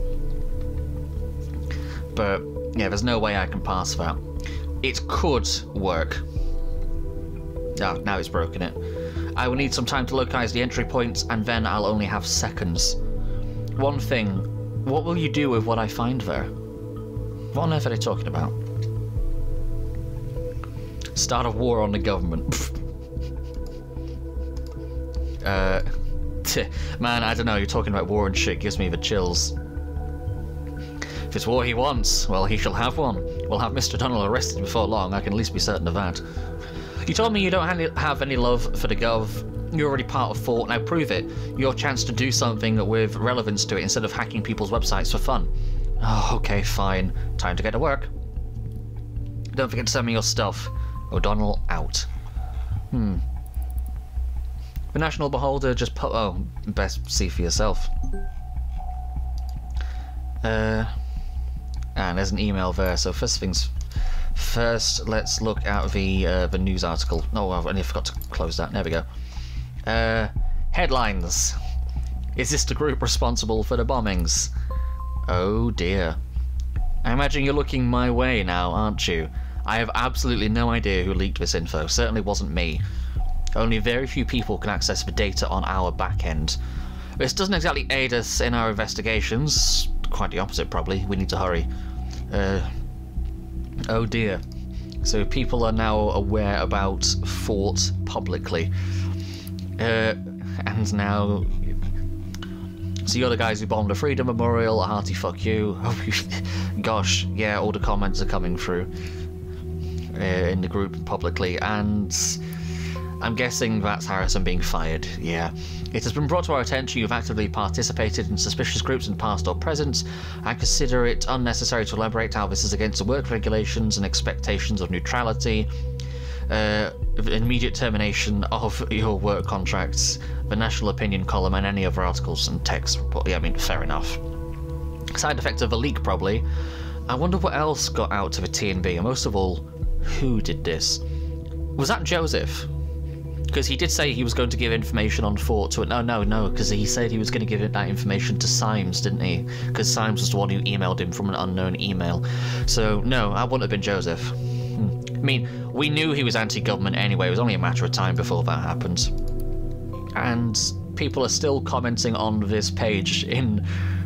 But, yeah, there's no way I can pass that. It could work. Oh, now it's broken it. I will need some time to localize the entry points, and then I'll only have seconds. One thing, what will you do with what I find there? What on earth are they talking about? Start a war on the government. uh, man, I don't know, you're talking about war and shit gives me the chills. If it's war he wants, well, he shall have one. We'll have Mr. Donald arrested before long, I can at least be certain of that. You told me you don't have any love for the Gov. You're already part of Thought, now prove it. Your chance to do something with relevance to it instead of hacking people's websites for fun. Oh, okay, fine. Time to get to work. Don't forget to send me your stuff. O'Donnell out. Hmm. The National Beholder just put. Oh, best see for yourself. Uh. And there's an email there, so first things first, let's look at the uh, the news article. Oh, only forgot to close that. There we go. Uh, headlines. Is this the group responsible for the bombings? Oh dear. I imagine you're looking my way now, aren't you? I have absolutely no idea who leaked this info. Certainly wasn't me. Only very few people can access the data on our back end. This doesn't exactly aid us in our investigations. Quite the opposite, probably. We need to hurry. Uh, oh dear. So people are now aware about Thought publicly. Uh, and now... So you're the guys who bombed the Freedom Memorial, a hearty fuck you. Gosh, yeah, all the comments are coming through uh, in the group publicly, and I'm guessing that's Harrison being fired, yeah. It has been brought to our attention you've actively participated in suspicious groups in past or present. I consider it unnecessary to elaborate how this is against the work regulations and expectations of neutrality. Uh, immediate termination of your work contracts, the national opinion column, and any other articles and texts. report. Yeah, I mean, fair enough. Side effect of a leak, probably. I wonder what else got out to the TNB, and most of all, who did this? Was that Joseph? Because he did say he was going to give information on Thought to it. No, no, no, because he said he was going to give that information to Symes, didn't he? Because Symes was the one who emailed him from an unknown email. So, no, I wouldn't have been Joseph. I mean, we knew he was anti government anyway, it was only a matter of time before that happened. And people are still commenting on this page in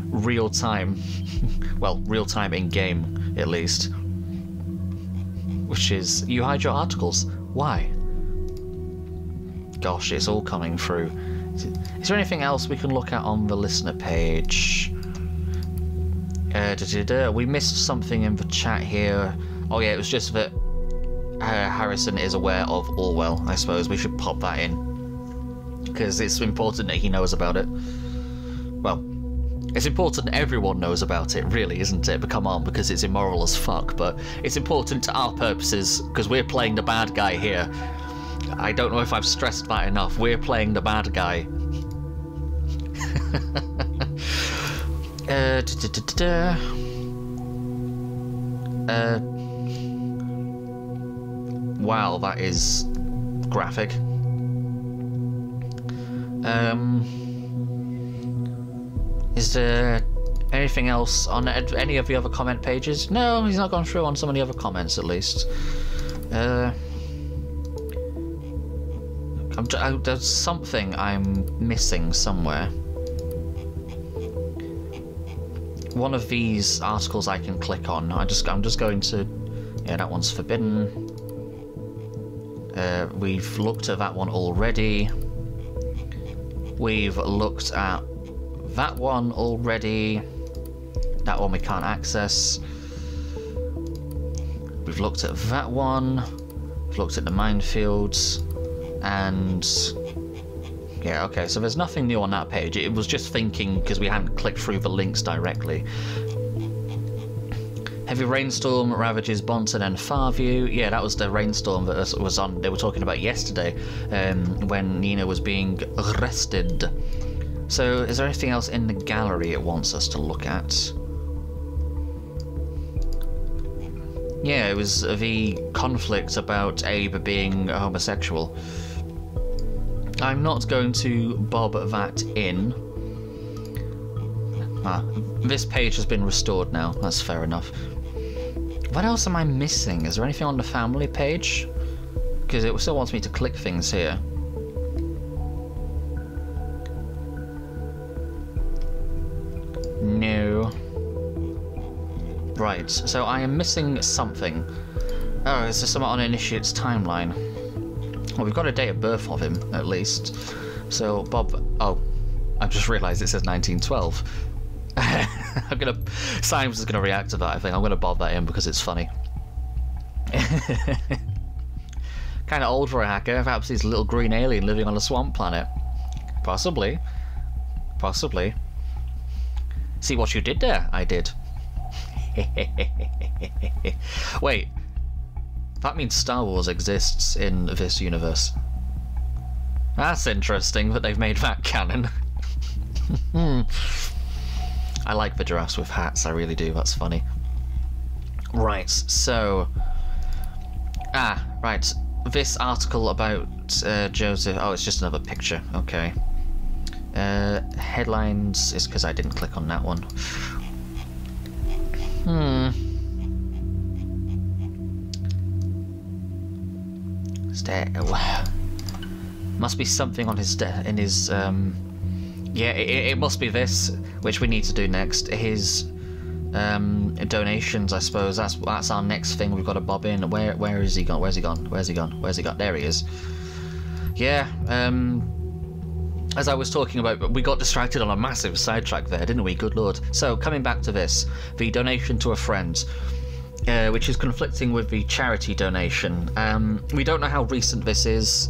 real time. well, real time in game, at least. Which is, you hide your articles. Why? gosh, it's all coming through. Is there anything else we can look at on the listener page? Uh, da, da, da. We missed something in the chat here. Oh yeah, it was just that Harrison is aware of Orwell. I suppose we should pop that in because it's important that he knows about it. Well, it's important everyone knows about it, really, isn't it? But come on, because it's immoral as fuck. But it's important to our purposes because we're playing the bad guy here. I don't know if I've stressed that enough. We're playing the bad guy. uh, da, da, da, uh, wow, that is graphic. Um, is there anything else on any of the other comment pages? No, he's not gone through on some of the other comments at least. Uh, I, there's something I'm missing somewhere. One of these articles I can click on. I just I'm just going to yeah that one's forbidden. Uh, we've looked at that one already. We've looked at that one already. That one we can't access. We've looked at that one. We've looked at the minefields. And... Yeah, okay, so there's nothing new on that page. It was just thinking because we hadn't clicked through the links directly. Heavy rainstorm ravages Bonton and Farview. Yeah, that was the rainstorm that was on. They were talking about yesterday, um, when Nina was being arrested. So, is there anything else in the gallery it wants us to look at? Yeah, it was the conflict about Abe being homosexual. I'm not going to bob that in. Ah, this page has been restored now, that's fair enough. What else am I missing? Is there anything on the family page? Because it still wants me to click things here. No. Right, so I am missing something. Oh, is there something on Initiate's timeline? Well, we've got a date of birth of him, at least. So, Bob... Oh, I've just realised it says 1912. I'm gonna... Simons is gonna react to that, I think. I'm gonna bob that in because it's funny. kind of old for a hacker. Perhaps he's a little green alien living on a swamp planet. Possibly. Possibly. See what you did there? I did. Wait. That means Star Wars exists in this universe. That's interesting that they've made that canon. Hmm. I like the giraffes with hats, I really do, that's funny. Right, so... Ah, right. This article about uh, Joseph... Oh, it's just another picture, okay. Uh, headlines is because I didn't click on that one. Hmm. Stay. Must be something on his in his um. Yeah, it, it must be this, which we need to do next. His um donations, I suppose. That's that's our next thing we've got to bob in. Where where is he gone? Where's he gone? Where's he gone? Where's he gone? There he is. Yeah. Um as I was talking about, we got distracted on a massive sidetrack there, didn't we? Good lord. So, coming back to this, the donation to a friend. Uh, which is conflicting with the charity donation. Um, we don't know how recent this is,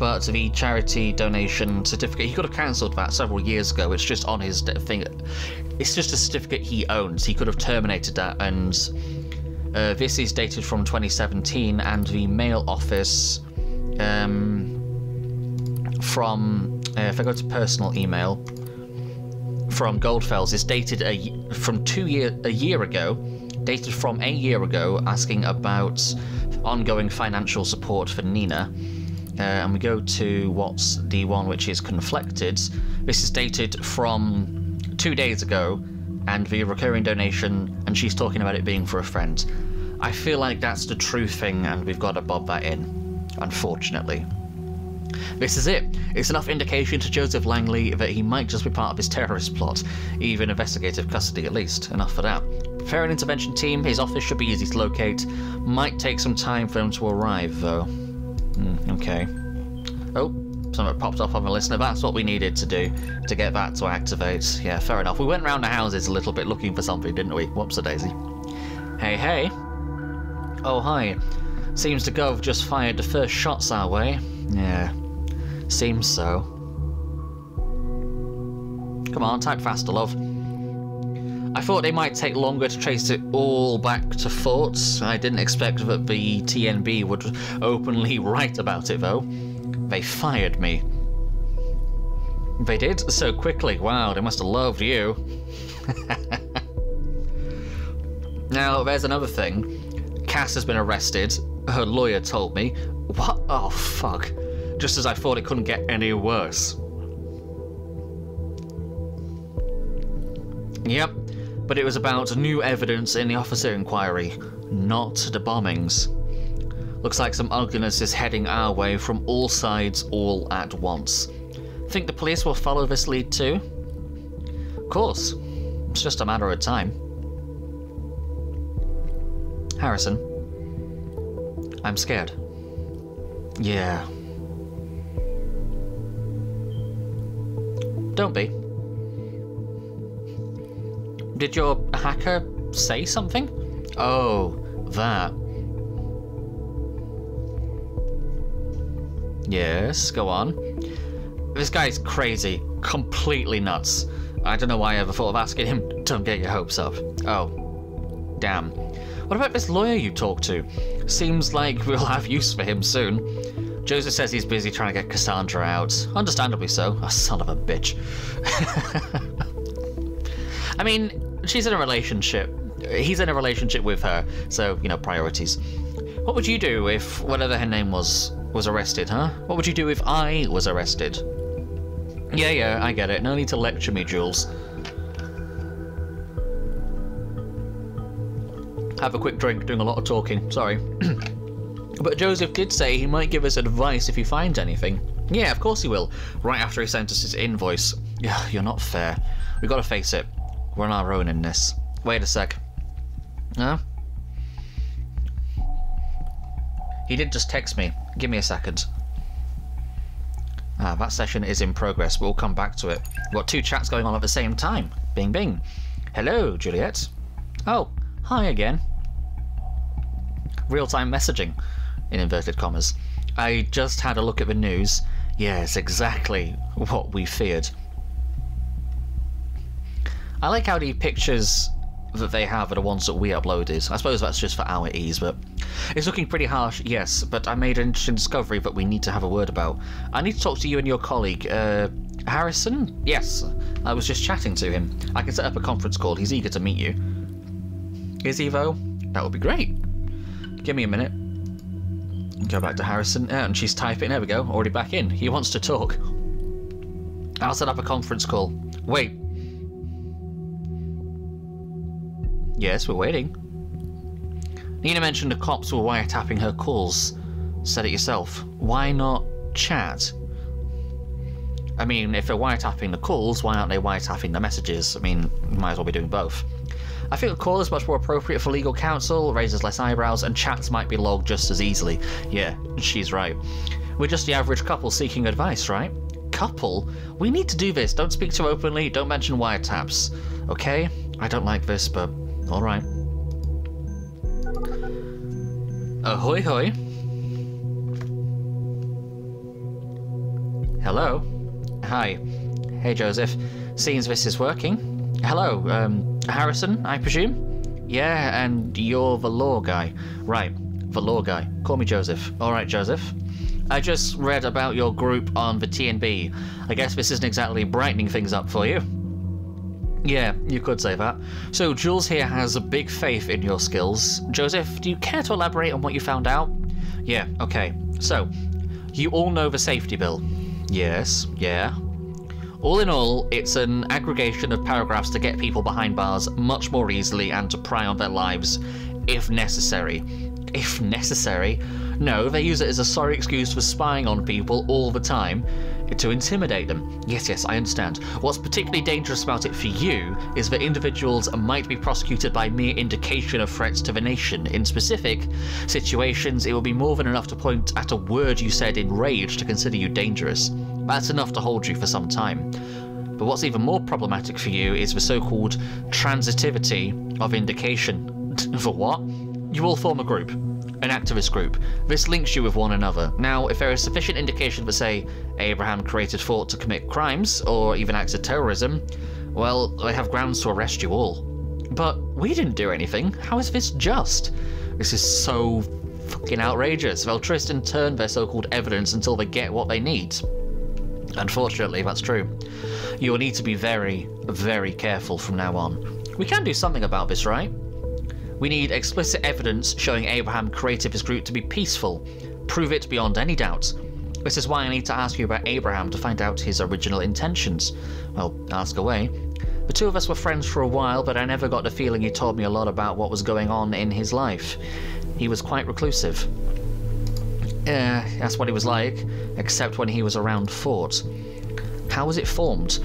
but the charity donation certificate, he could have cancelled that several years ago. It's just on his thing. It's just a certificate he owns. He could have terminated that, and uh, this is dated from 2017, and the mail office um, from uh, if I go to personal email from Goldfels, is dated a, from two year a year ago, dated from a year ago, asking about ongoing financial support for Nina. Uh, and we go to what's the one which is conflicted. This is dated from two days ago, and the recurring donation, and she's talking about it being for a friend. I feel like that's the true thing, and we've got to bob that in, unfortunately. This is it. It's enough indication to Joseph Langley that he might just be part of his terrorist plot, even investigative custody at least. Enough for that. Prepare an intervention team, his office should be easy to locate. Might take some time for them to arrive, though. Mm, okay. Oh, something popped up on the listener. That's what we needed to do to get that to activate. Yeah, fair enough. We went around the houses a little bit looking for something, didn't we? Whoops a daisy. Hey, hey. Oh, hi. Seems the Gov just fired the first shots our way. Yeah, seems so. Come on, type faster, love. I thought they might take longer to trace it all back to Thoughts. I didn't expect that the TNB would openly write about it, though. They fired me. They did? So quickly. Wow, they must have loved you. now, there's another thing. Cass has been arrested. Her lawyer told me. What? Oh, fuck. Just as I thought it couldn't get any worse. Yep, but it was about new evidence in the officer inquiry, not the bombings. Looks like some ugliness is heading our way from all sides all at once. Think the police will follow this lead too? Of course. It's just a matter of time. Harrison. I'm scared. Yeah. Don't be. Did your hacker say something? Oh, that. Yes, go on. This guy's crazy. Completely nuts. I don't know why I ever thought of asking him, don't get your hopes up. Oh. Damn. What about this lawyer you talked to? Seems like we'll have use for him soon. Joseph says he's busy trying to get Cassandra out. Understandably so. A son of a bitch. I mean, she's in a relationship. He's in a relationship with her, so you know priorities. What would you do if whatever her name was was arrested, huh? What would you do if I was arrested? Yeah, yeah, I get it. No need to lecture me, Jules. Have a quick drink, doing a lot of talking. Sorry. but Joseph did say he might give us advice if he finds anything. Yeah, of course he will. Right after he sent us his invoice. Yeah, you're not fair. We gotta face it. We're not ruining this. Wait a sec. No? He did just text me. Give me a second. Ah, that session is in progress. We'll come back to it. We've got two chats going on at the same time. Bing bing. Hello, Juliet. Oh, hi again. Real-time messaging, in inverted commas. I just had a look at the news. Yes, exactly what we feared. I like how the pictures that they have are the ones that we uploaded. I suppose that's just for our ease, but it's looking pretty harsh, yes, but I made an interesting discovery that we need to have a word about. I need to talk to you and your colleague, uh, Harrison? Yes, I was just chatting to him. I can set up a conference call, he's eager to meet you. Is he, though? That would be great. Give me a minute. Go back to Harrison, yeah, and she's typing, there we go, already back in. He wants to talk. I'll set up a conference call. Wait, Yes, we're waiting. Nina mentioned the cops were wiretapping her calls. Said it yourself. Why not chat? I mean, if they're wiretapping the calls, why aren't they wiretapping the messages? I mean, might as well be doing both. I think a call is much more appropriate for legal counsel, raises less eyebrows, and chats might be logged just as easily. Yeah, she's right. We're just the average couple seeking advice, right? Couple? We need to do this. Don't speak too openly, don't mention wiretaps. Okay? I don't like this, but all right. Ahoy hoy. Hello. Hi. Hey, Joseph. Seems this is working. Hello, um, Harrison, I presume? Yeah, and you're the law guy. Right, the law guy. Call me Joseph. Alright, Joseph. I just read about your group on the TNB. I guess this isn't exactly brightening things up for you. Yeah, you could say that. So, Jules here has a big faith in your skills. Joseph, do you care to elaborate on what you found out? Yeah, okay. So, you all know the safety bill. Yes, yeah. All in all, it's an aggregation of paragraphs to get people behind bars much more easily and to pry on their lives if necessary. If necessary? No, they use it as a sorry excuse for spying on people all the time. To intimidate them. Yes, yes, I understand. What's particularly dangerous about it for you is that individuals might be prosecuted by mere indication of threats to the nation. In specific situations, it will be more than enough to point at a word you said in rage to consider you dangerous. That's enough to hold you for some time. But what's even more problematic for you is the so called transitivity of indication. for what? You all form a group an activist group. This links you with one another. Now, if there is sufficient indication that, say, Abraham created thought to commit crimes, or even acts of terrorism, well, they have grounds to arrest you all. But we didn't do anything. How is this just? This is so fucking outrageous. They'll twist and turn their so called evidence until they get what they need. Unfortunately, that's true. You will need to be very, very careful from now on. We can do something about this, right? We need explicit evidence showing Abraham created this group to be peaceful. Prove it beyond any doubt. This is why I need to ask you about Abraham to find out his original intentions. Well, ask away. The two of us were friends for a while, but I never got the feeling he told me a lot about what was going on in his life. He was quite reclusive. Uh, that's what he was like, except when he was around Thought. How was it formed?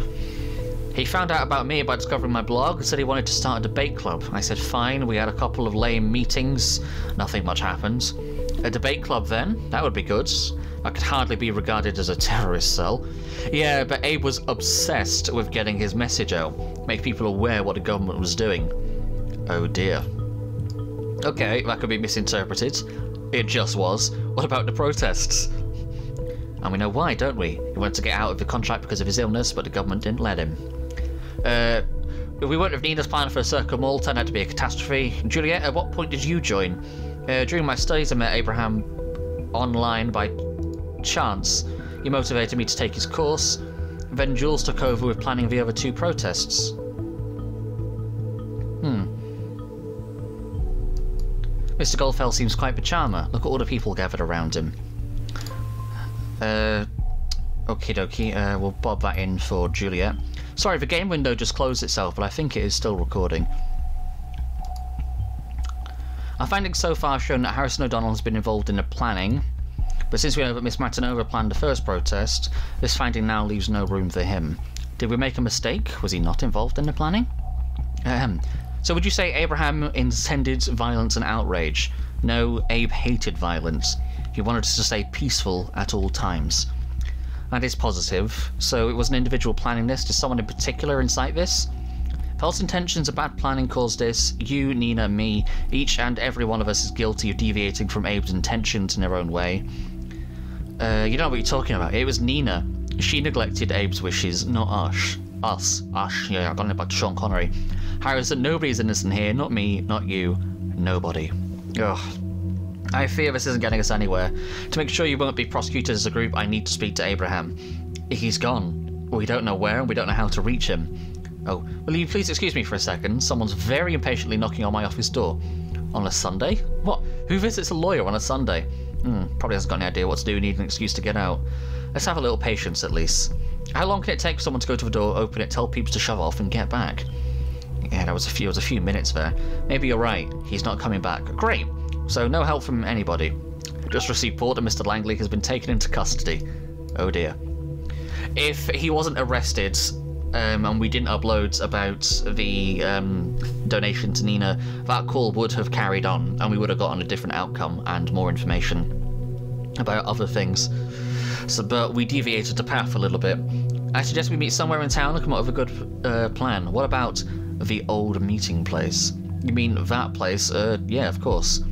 He found out about me by discovering my blog and said he wanted to start a debate club. I said fine, we had a couple of lame meetings, nothing much happened. A debate club then? That would be good. I could hardly be regarded as a terrorist cell. Yeah, but Abe was obsessed with getting his message out, make people aware what the government was doing. Oh dear. Okay, that could be misinterpreted. It just was. What about the protests? And we know why, don't we? He wanted to get out of the contract because of his illness, but the government didn't let him. Uh, we won't have Nina's plan for a Circle Mall turned out to be a catastrophe. Juliet, at what point did you join? Uh, during my studies, I met Abraham online by chance. He motivated me to take his course. Then Jules took over with planning the other two protests. Hmm. Mr. Goldfell seems quite the charmer. Look at all the people gathered around him. Uh, okie dokie, uh, we'll bob that in for Juliet. Sorry, the game window just closed itself, but I think it is still recording. Our findings so far shown that Harrison O'Donnell has been involved in the planning, but since we know that Miss Martinova planned the first protest, this finding now leaves no room for him. Did we make a mistake? Was he not involved in the planning? Ahem. So would you say Abraham intended violence and outrage? No, Abe hated violence. He wanted us to stay peaceful at all times. That is positive. So it was an individual planning this. Did someone in particular incite this? False intentions of bad planning caused this. You, Nina, me, each and every one of us is guilty of deviating from Abe's intentions in their own way. Uh, you know what you're talking about. It was Nina. She neglected Abe's wishes, not us. Us. Us. Yeah, I got it about Sean Connery. Harrison, nobody's innocent here. Not me, not you. Nobody. Ugh. I fear this isn't getting us anywhere. To make sure you won't be prosecuted as a group, I need to speak to Abraham. He's gone. We don't know where, and we don't know how to reach him. Oh, will you please excuse me for a second? Someone's very impatiently knocking on my office door. On a Sunday? What? Who visits a lawyer on a Sunday? Hmm, probably hasn't got any idea what to do, need an excuse to get out. Let's have a little patience at least. How long can it take for someone to go to the door, open it, tell people to shove off, and get back? Yeah, that was a few, was a few minutes there. Maybe you're right. He's not coming back. Great. So no help from anybody. Just received report that Mr. Langley has been taken into custody. Oh dear. If he wasn't arrested um, and we didn't upload about the um, donation to Nina, that call would have carried on and we would have gotten a different outcome and more information about other things. So, but we deviated the path a little bit. I suggest we meet somewhere in town and come up with a good uh, plan. What about the old meeting place? You mean that place? Uh, yeah, of course.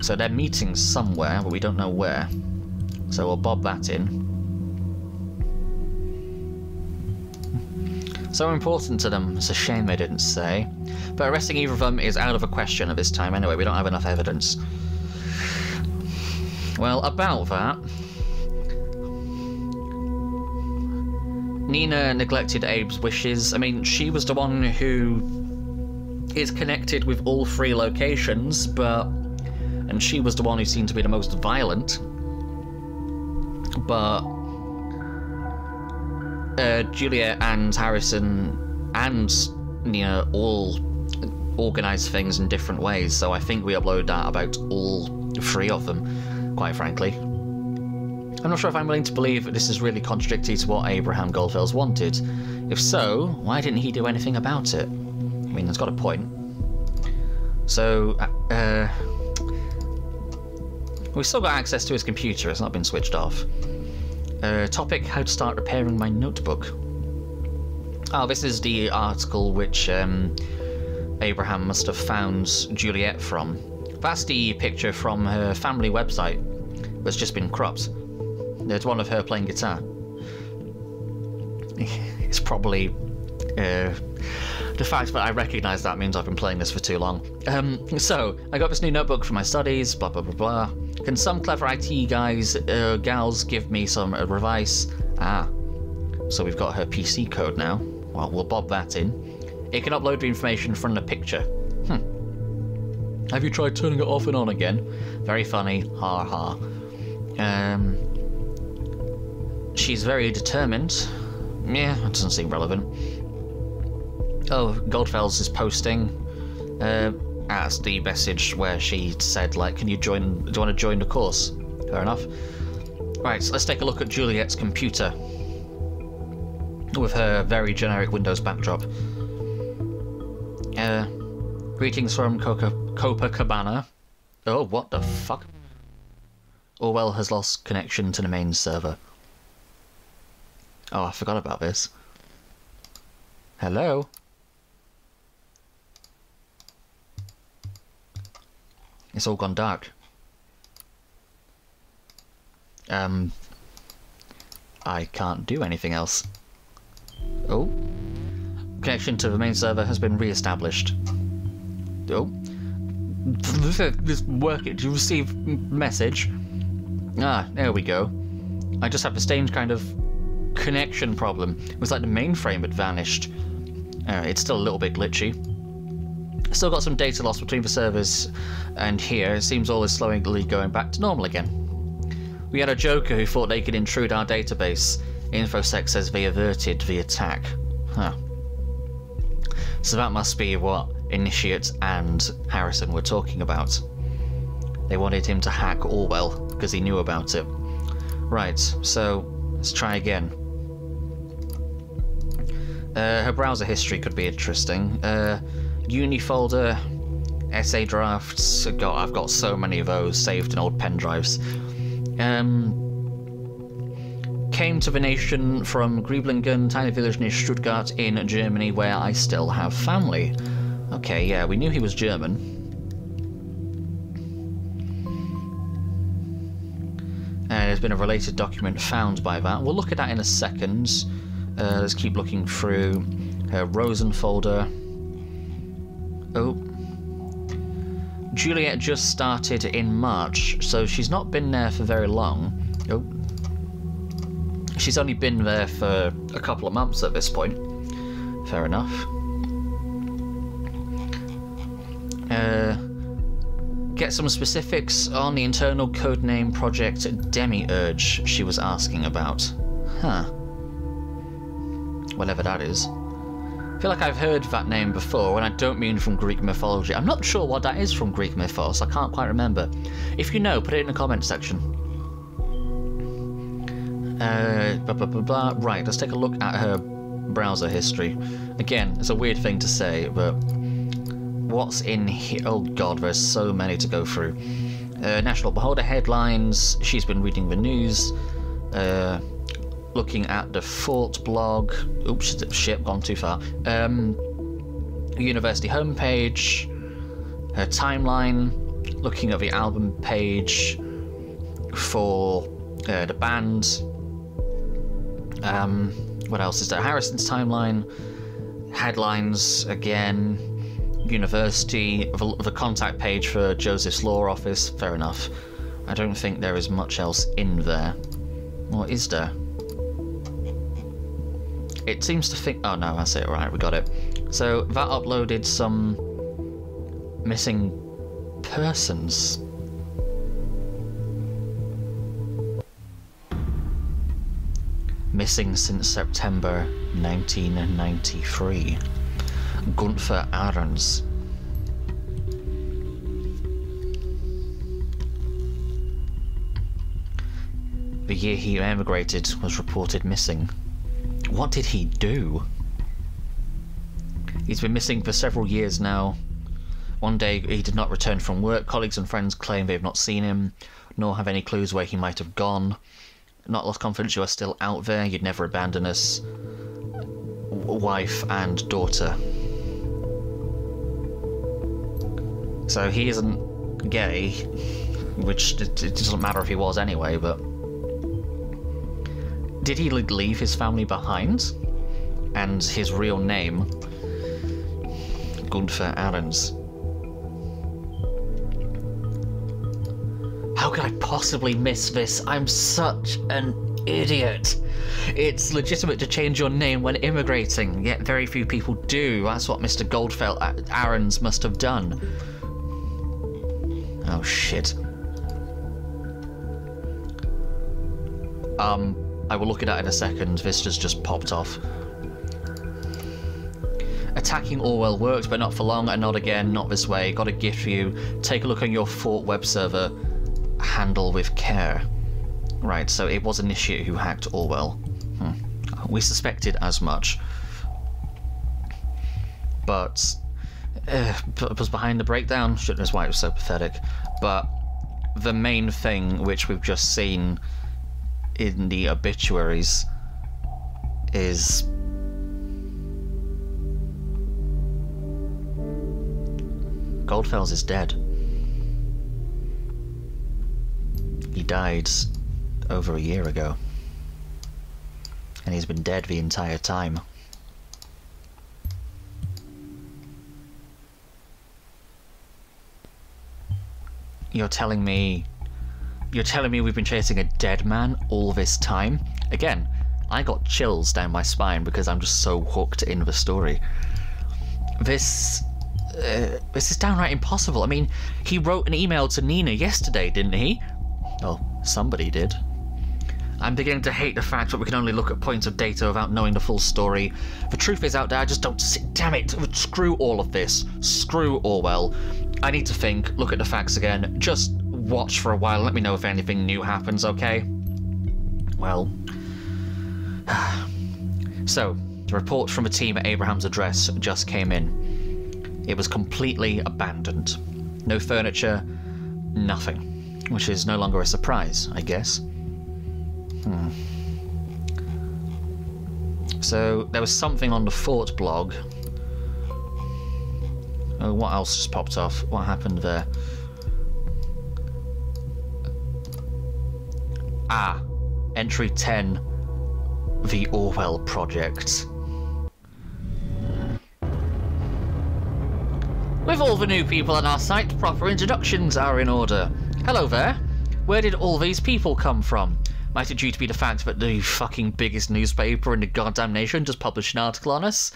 So they're meeting somewhere, but we don't know where. So we'll bob that in. So important to them, it's a shame they didn't say. But arresting either of them is out of the question at this time anyway, we don't have enough evidence. Well, about that... Nina neglected Abe's wishes. I mean, she was the one who is connected with all three locations, but and she was the one who seemed to be the most violent. But uh, Julia and Harrison and Nina all organize things in different ways, so I think we upload that about all three of them, quite frankly. I'm not sure if I'm willing to believe that this is really contradictory to what Abraham Goldfels wanted. If so, why didn't he do anything about it? I mean, there's got a point. So, uh, we've still got access to his computer, it's not been switched off. Uh, topic, how to start repairing my notebook. Oh, this is the article which um, Abraham must have found Juliet from. That's the picture from her family website that's just been cropped. There's one of her playing guitar. It's probably uh, the fact that I recognise that means I've been playing this for too long. Um, so I got this new notebook for my studies. Blah blah blah blah. Can some clever IT guys, uh, gals, give me some advice? Ah, so we've got her PC code now. Well, we'll bob that in. It can upload the information from the picture. Hmm. Have you tried turning it off and on again? Very funny. Ha ha. Um, she's very determined. Yeah, that doesn't seem relevant. Oh, Goldfels is posting. Uh, as the message where she said, like, can you join? Do you want to join the course? Fair enough. Right, so let's take a look at Juliet's computer with her very generic Windows backdrop. Uh, greetings from Coca Copacabana. Oh, what the fuck? Orwell has lost connection to the main server. Oh, I forgot about this. Hello? It's all gone dark. Um, I can't do anything else. Oh. Connection to the main server has been re-established. Oh. This work. Did you receive message? Ah, there we go. I just have a strange kind of connection problem. It was like the mainframe had vanished. Uh, it's still a little bit glitchy. Still got some data loss between the servers and here. It seems all is slowly going back to normal again. We had a joker who thought they could intrude our database. InfoSec says they averted the attack. Huh. So that must be what Initiate and Harrison were talking about. They wanted him to hack Orwell because he knew about it. Right, so let's try again. Uh, her browser history could be interesting. Uh, uni folder, essay drafts. God, I've got so many of those saved in old pen drives. Um, came to the nation from Grieblingen, tiny village near Stuttgart in Germany, where I still have family. Okay, yeah, we knew he was German. And there's been a related document found by that. We'll look at that in a second. Uh, let's keep looking through her Rosen folder. Oh. Juliet just started in March, so she's not been there for very long. Oh. She's only been there for a couple of months at this point. Fair enough. Uh, get some specifics on the internal codename project Demiurge she was asking about. Huh. Whatever that is. Feel like I've heard that name before, and I don't mean from Greek mythology. I'm not sure what that is from Greek mythos, I can't quite remember. If you know, put it in the comment section. Uh, blah, blah, blah, blah. Right, let's take a look at her browser history. Again, it's a weird thing to say, but what's in here? Oh god, there's so many to go through. Uh, National Beholder headlines, she's been reading the news, uh, looking at the Fort blog. Oops, shit, gone too far. Um, university homepage, her timeline, looking at the album page for uh, the band. Um, what else is there? Harrison's timeline, headlines again, university, the, the contact page for Joseph's law office. Fair enough. I don't think there is much else in there. What is there? It seems to think. Oh no, that's it. Right, we got it. So that uploaded some missing persons. Missing since September 1993. Gunther Ahrens. the year he emigrated, was reported missing. What did he do? He's been missing for several years now. One day he did not return from work. Colleagues and friends claim they have not seen him, nor have any clues where he might have gone. Not lost confidence you are still out there, you'd never abandon us. Wife and daughter. So he isn't gay, which it doesn't matter if he was anyway, but. Did he leave his family behind? And his real name, Gunther Ahrens. How could I possibly miss this? I'm such an idiot. It's legitimate to change your name when immigrating, yet very few people do. That's what Mr. Goldfels Ahrens must have done. Oh shit. Um, I will look at that in a second. Vista's just popped off. Attacking Orwell worked, but not for long, and not again, not this way. Got a gift for you. Take a look on your Fort web server. Handle with care. Right, so it was Initiate who hacked Orwell. Hmm. We suspected as much. But uh, was behind the breakdown. Shouldn't have why it was so pathetic. But the main thing, which we've just seen in the obituaries, is Goldfels is dead. He died over a year ago. And he's been dead the entire time. You're telling me... You're telling me we've been chasing a dead man all this time? Again, I got chills down my spine because I'm just so hooked in the story. This... Uh, this is downright impossible. I mean, he wrote an email to Nina yesterday, didn't he? Well, somebody did. I'm beginning to hate the fact that we can only look at points of data without knowing the full story. The truth is out there, I just don't see. Damn it! Screw all of this. Screw Orwell. I need to think, look at the facts again. Just watch for a while. Let me know if anything new happens, okay? Well. so, the report from a team at Abraham's address just came in. It was completely abandoned. No furniture, nothing. Which is no longer a surprise, I guess. Hmm. So there was something on the Fort blog. Oh, what else just popped off? What happened there? Ah, entry 10, the Orwell Project. With all the new people on our site, proper introductions are in order. Hello there. Where did all these people come from? Might it due to be the fact that the fucking biggest newspaper in the goddamn nation just published an article on us?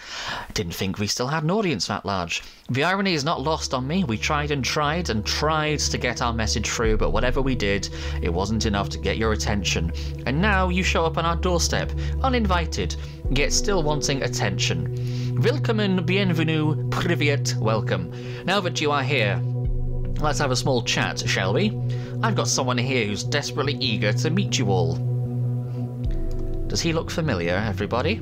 Didn't think we still had an audience that large. The irony is not lost on me. We tried and tried and tried to get our message through, but whatever we did, it wasn't enough to get your attention. And now you show up on our doorstep, uninvited, yet still wanting attention. Willkommen, bienvenue, privyet, welcome. Now that you are here, Let's have a small chat, shall we? I've got someone here who's desperately eager to meet you all. Does he look familiar, everybody?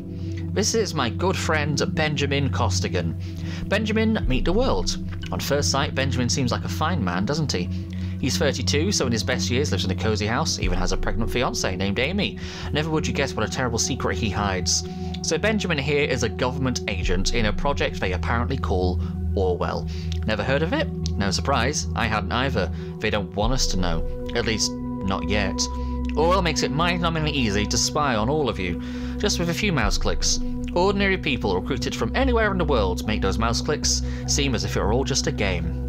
This is my good friend Benjamin Costigan. Benjamin, meet the world. On first sight, Benjamin seems like a fine man, doesn't he? He's 32, so in his best years lives in a cosy house, even has a pregnant fiancée named Amy. Never would you guess what a terrible secret he hides. So Benjamin here is a government agent in a project they apparently call Orwell. Never heard of it? No surprise, I hadn't either. They don't want us to know. At least, not yet. Orwell makes it mind-numbingly easy to spy on all of you, just with a few mouse clicks. Ordinary people recruited from anywhere in the world make those mouse clicks seem as if it were all just a game.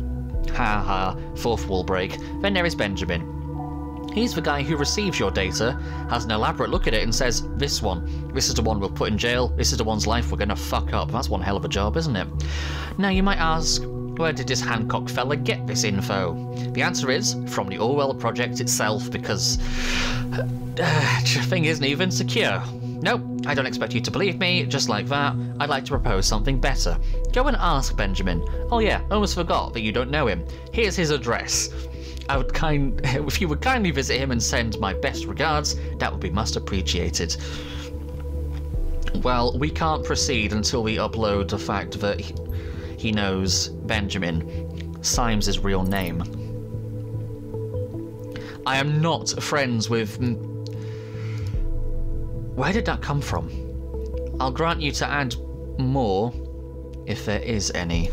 Ha ha, fourth wall break. Then there is Benjamin. He's the guy who receives your data, has an elaborate look at it, and says, This one, this is the one we'll put in jail, this is the one's life we're gonna fuck up. That's one hell of a job, isn't it? Now you might ask, where did this Hancock fella get this info? The answer is from the Orwell project itself, because uh, the thing isn't even secure. Nope, I don't expect you to believe me, just like that. I'd like to propose something better. Go and ask Benjamin. Oh yeah, almost forgot that you don't know him. Here's his address. I would kind if you would kindly visit him and send my best regards, that would be most appreciated. Well, we can't proceed until we upload the fact that he, knows Benjamin, Symes' real name. I am not friends with. Where did that come from? I'll grant you to add more, if there is any.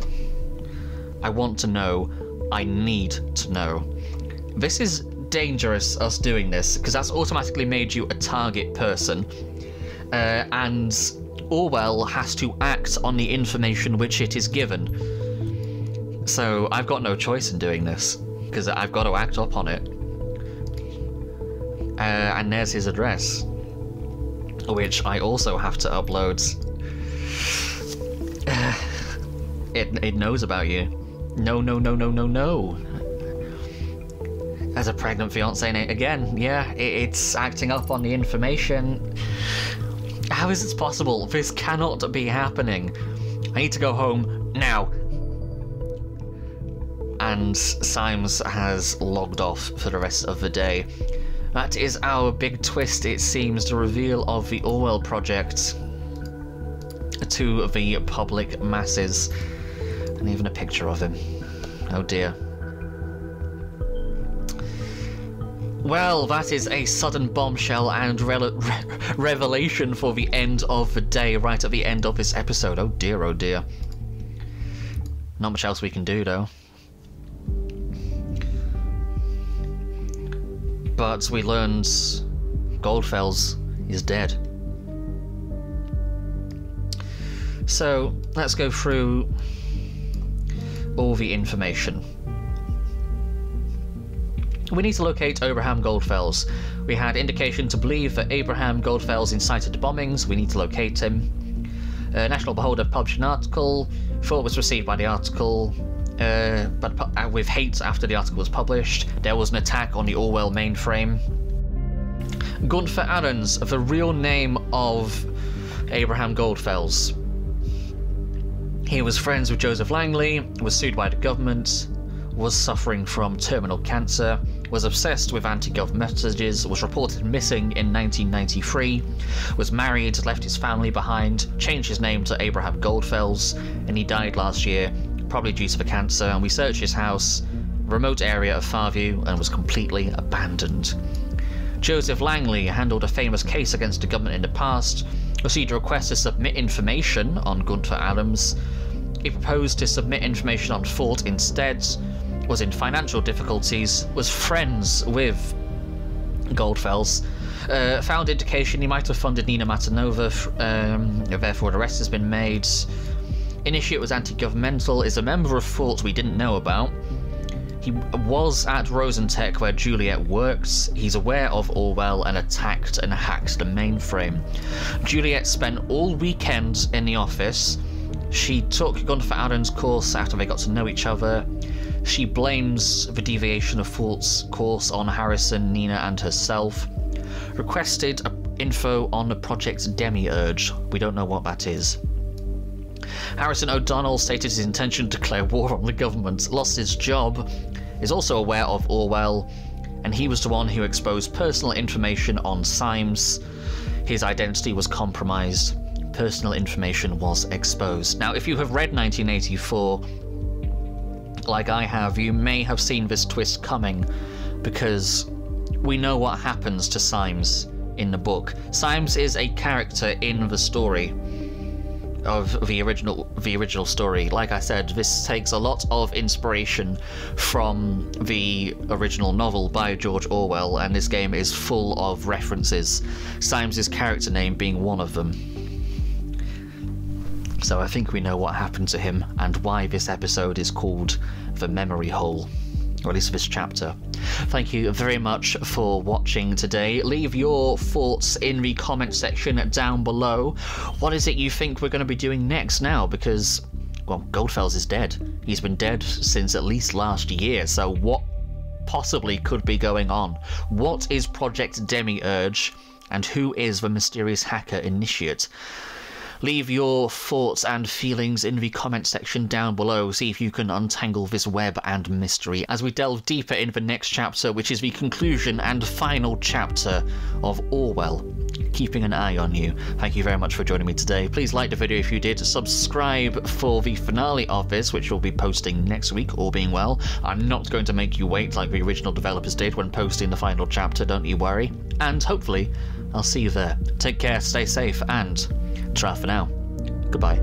I want to know. I need to know. This is dangerous, us doing this, because that's automatically made you a target person. Uh, and Orwell has to act on the information which it is given. So I've got no choice in doing this, because I've got to act up on it. Uh, and there's his address, which I also have to upload. it, it knows about you. No, no, no, no, no, no. As a pregnant fiance, again, yeah, it, it's acting up on the information. How is this possible? This cannot be happening. I need to go home now. And Symes has logged off for the rest of the day. That is our big twist, it seems, the reveal of the Orwell project to the public masses. And even a picture of him. Oh dear. Well, that is a sudden bombshell and re re revelation for the end of the day, right at the end of this episode. Oh dear, oh dear. Not much else we can do, though. But we learned Goldfels is dead. So let's go through all the information. We need to locate Abraham Goldfels. We had indication to believe that Abraham Goldfels incited the bombings. We need to locate him. Uh, National Beholder published an article. Thought was received by the article uh, but uh, with hate after the article was published. There was an attack on the Orwell mainframe. Gunther Ahrens, the real name of Abraham Goldfels. He was friends with Joseph Langley, was sued by the government, was suffering from terminal cancer, was obsessed with anti-gov messages, was reported missing in 1993, was married, left his family behind, changed his name to Abraham Goldfels, and he died last year probably due to the cancer, and we searched his house, remote area of Farview, and was completely abandoned. Joseph Langley handled a famous case against the government in the past, received a request to submit information on Gunther Ahrens. He proposed to submit information on Fort instead, was in financial difficulties, was friends with Goldfels, uh, found indication he might have funded Nina Matanova, um, therefore an arrest has been made. Initiate was anti-governmental, is a member of Fort we didn't know about. He was at Rosentech where Juliet works. He's aware of Orwell and attacked and hacked the mainframe. Juliet spent all weekend in the office. She took Gunther Ahrens' course after they got to know each other. She blames the deviation of Fort's course on Harrison, Nina, and herself. Requested info on the project Demiurge. We don't know what that is. Harrison O'Donnell stated his intention to declare war on the government, lost his job, is also aware of Orwell, and he was the one who exposed personal information on Symes. His identity was compromised. Personal information was exposed. Now, if you have read 1984, like I have, you may have seen this twist coming because we know what happens to Symes in the book. Symes is a character in the story of the original the original story. Like I said, this takes a lot of inspiration from the original novel by George Orwell, and this game is full of references. Symes' character name being one of them. So I think we know what happened to him and why this episode is called The Memory Hole or at least this chapter. Thank you very much for watching today. Leave your thoughts in the comment section down below. What is it you think we're going to be doing next now? Because, well, Goldfels is dead. He's been dead since at least last year, so what possibly could be going on? What is Project Demiurge? And who is the mysterious hacker initiate? Leave your thoughts and feelings in the comment section down below. See if you can untangle this web and mystery as we delve deeper in the next chapter, which is the conclusion and final chapter of Orwell keeping an eye on you. Thank you very much for joining me today. Please like the video if you did. Subscribe for the finale of this, which we'll be posting next week, all being well. I'm not going to make you wait like the original developers did when posting the final chapter, don't you worry. And hopefully, I'll see you there. Take care, stay safe, and Ta for now. Goodbye.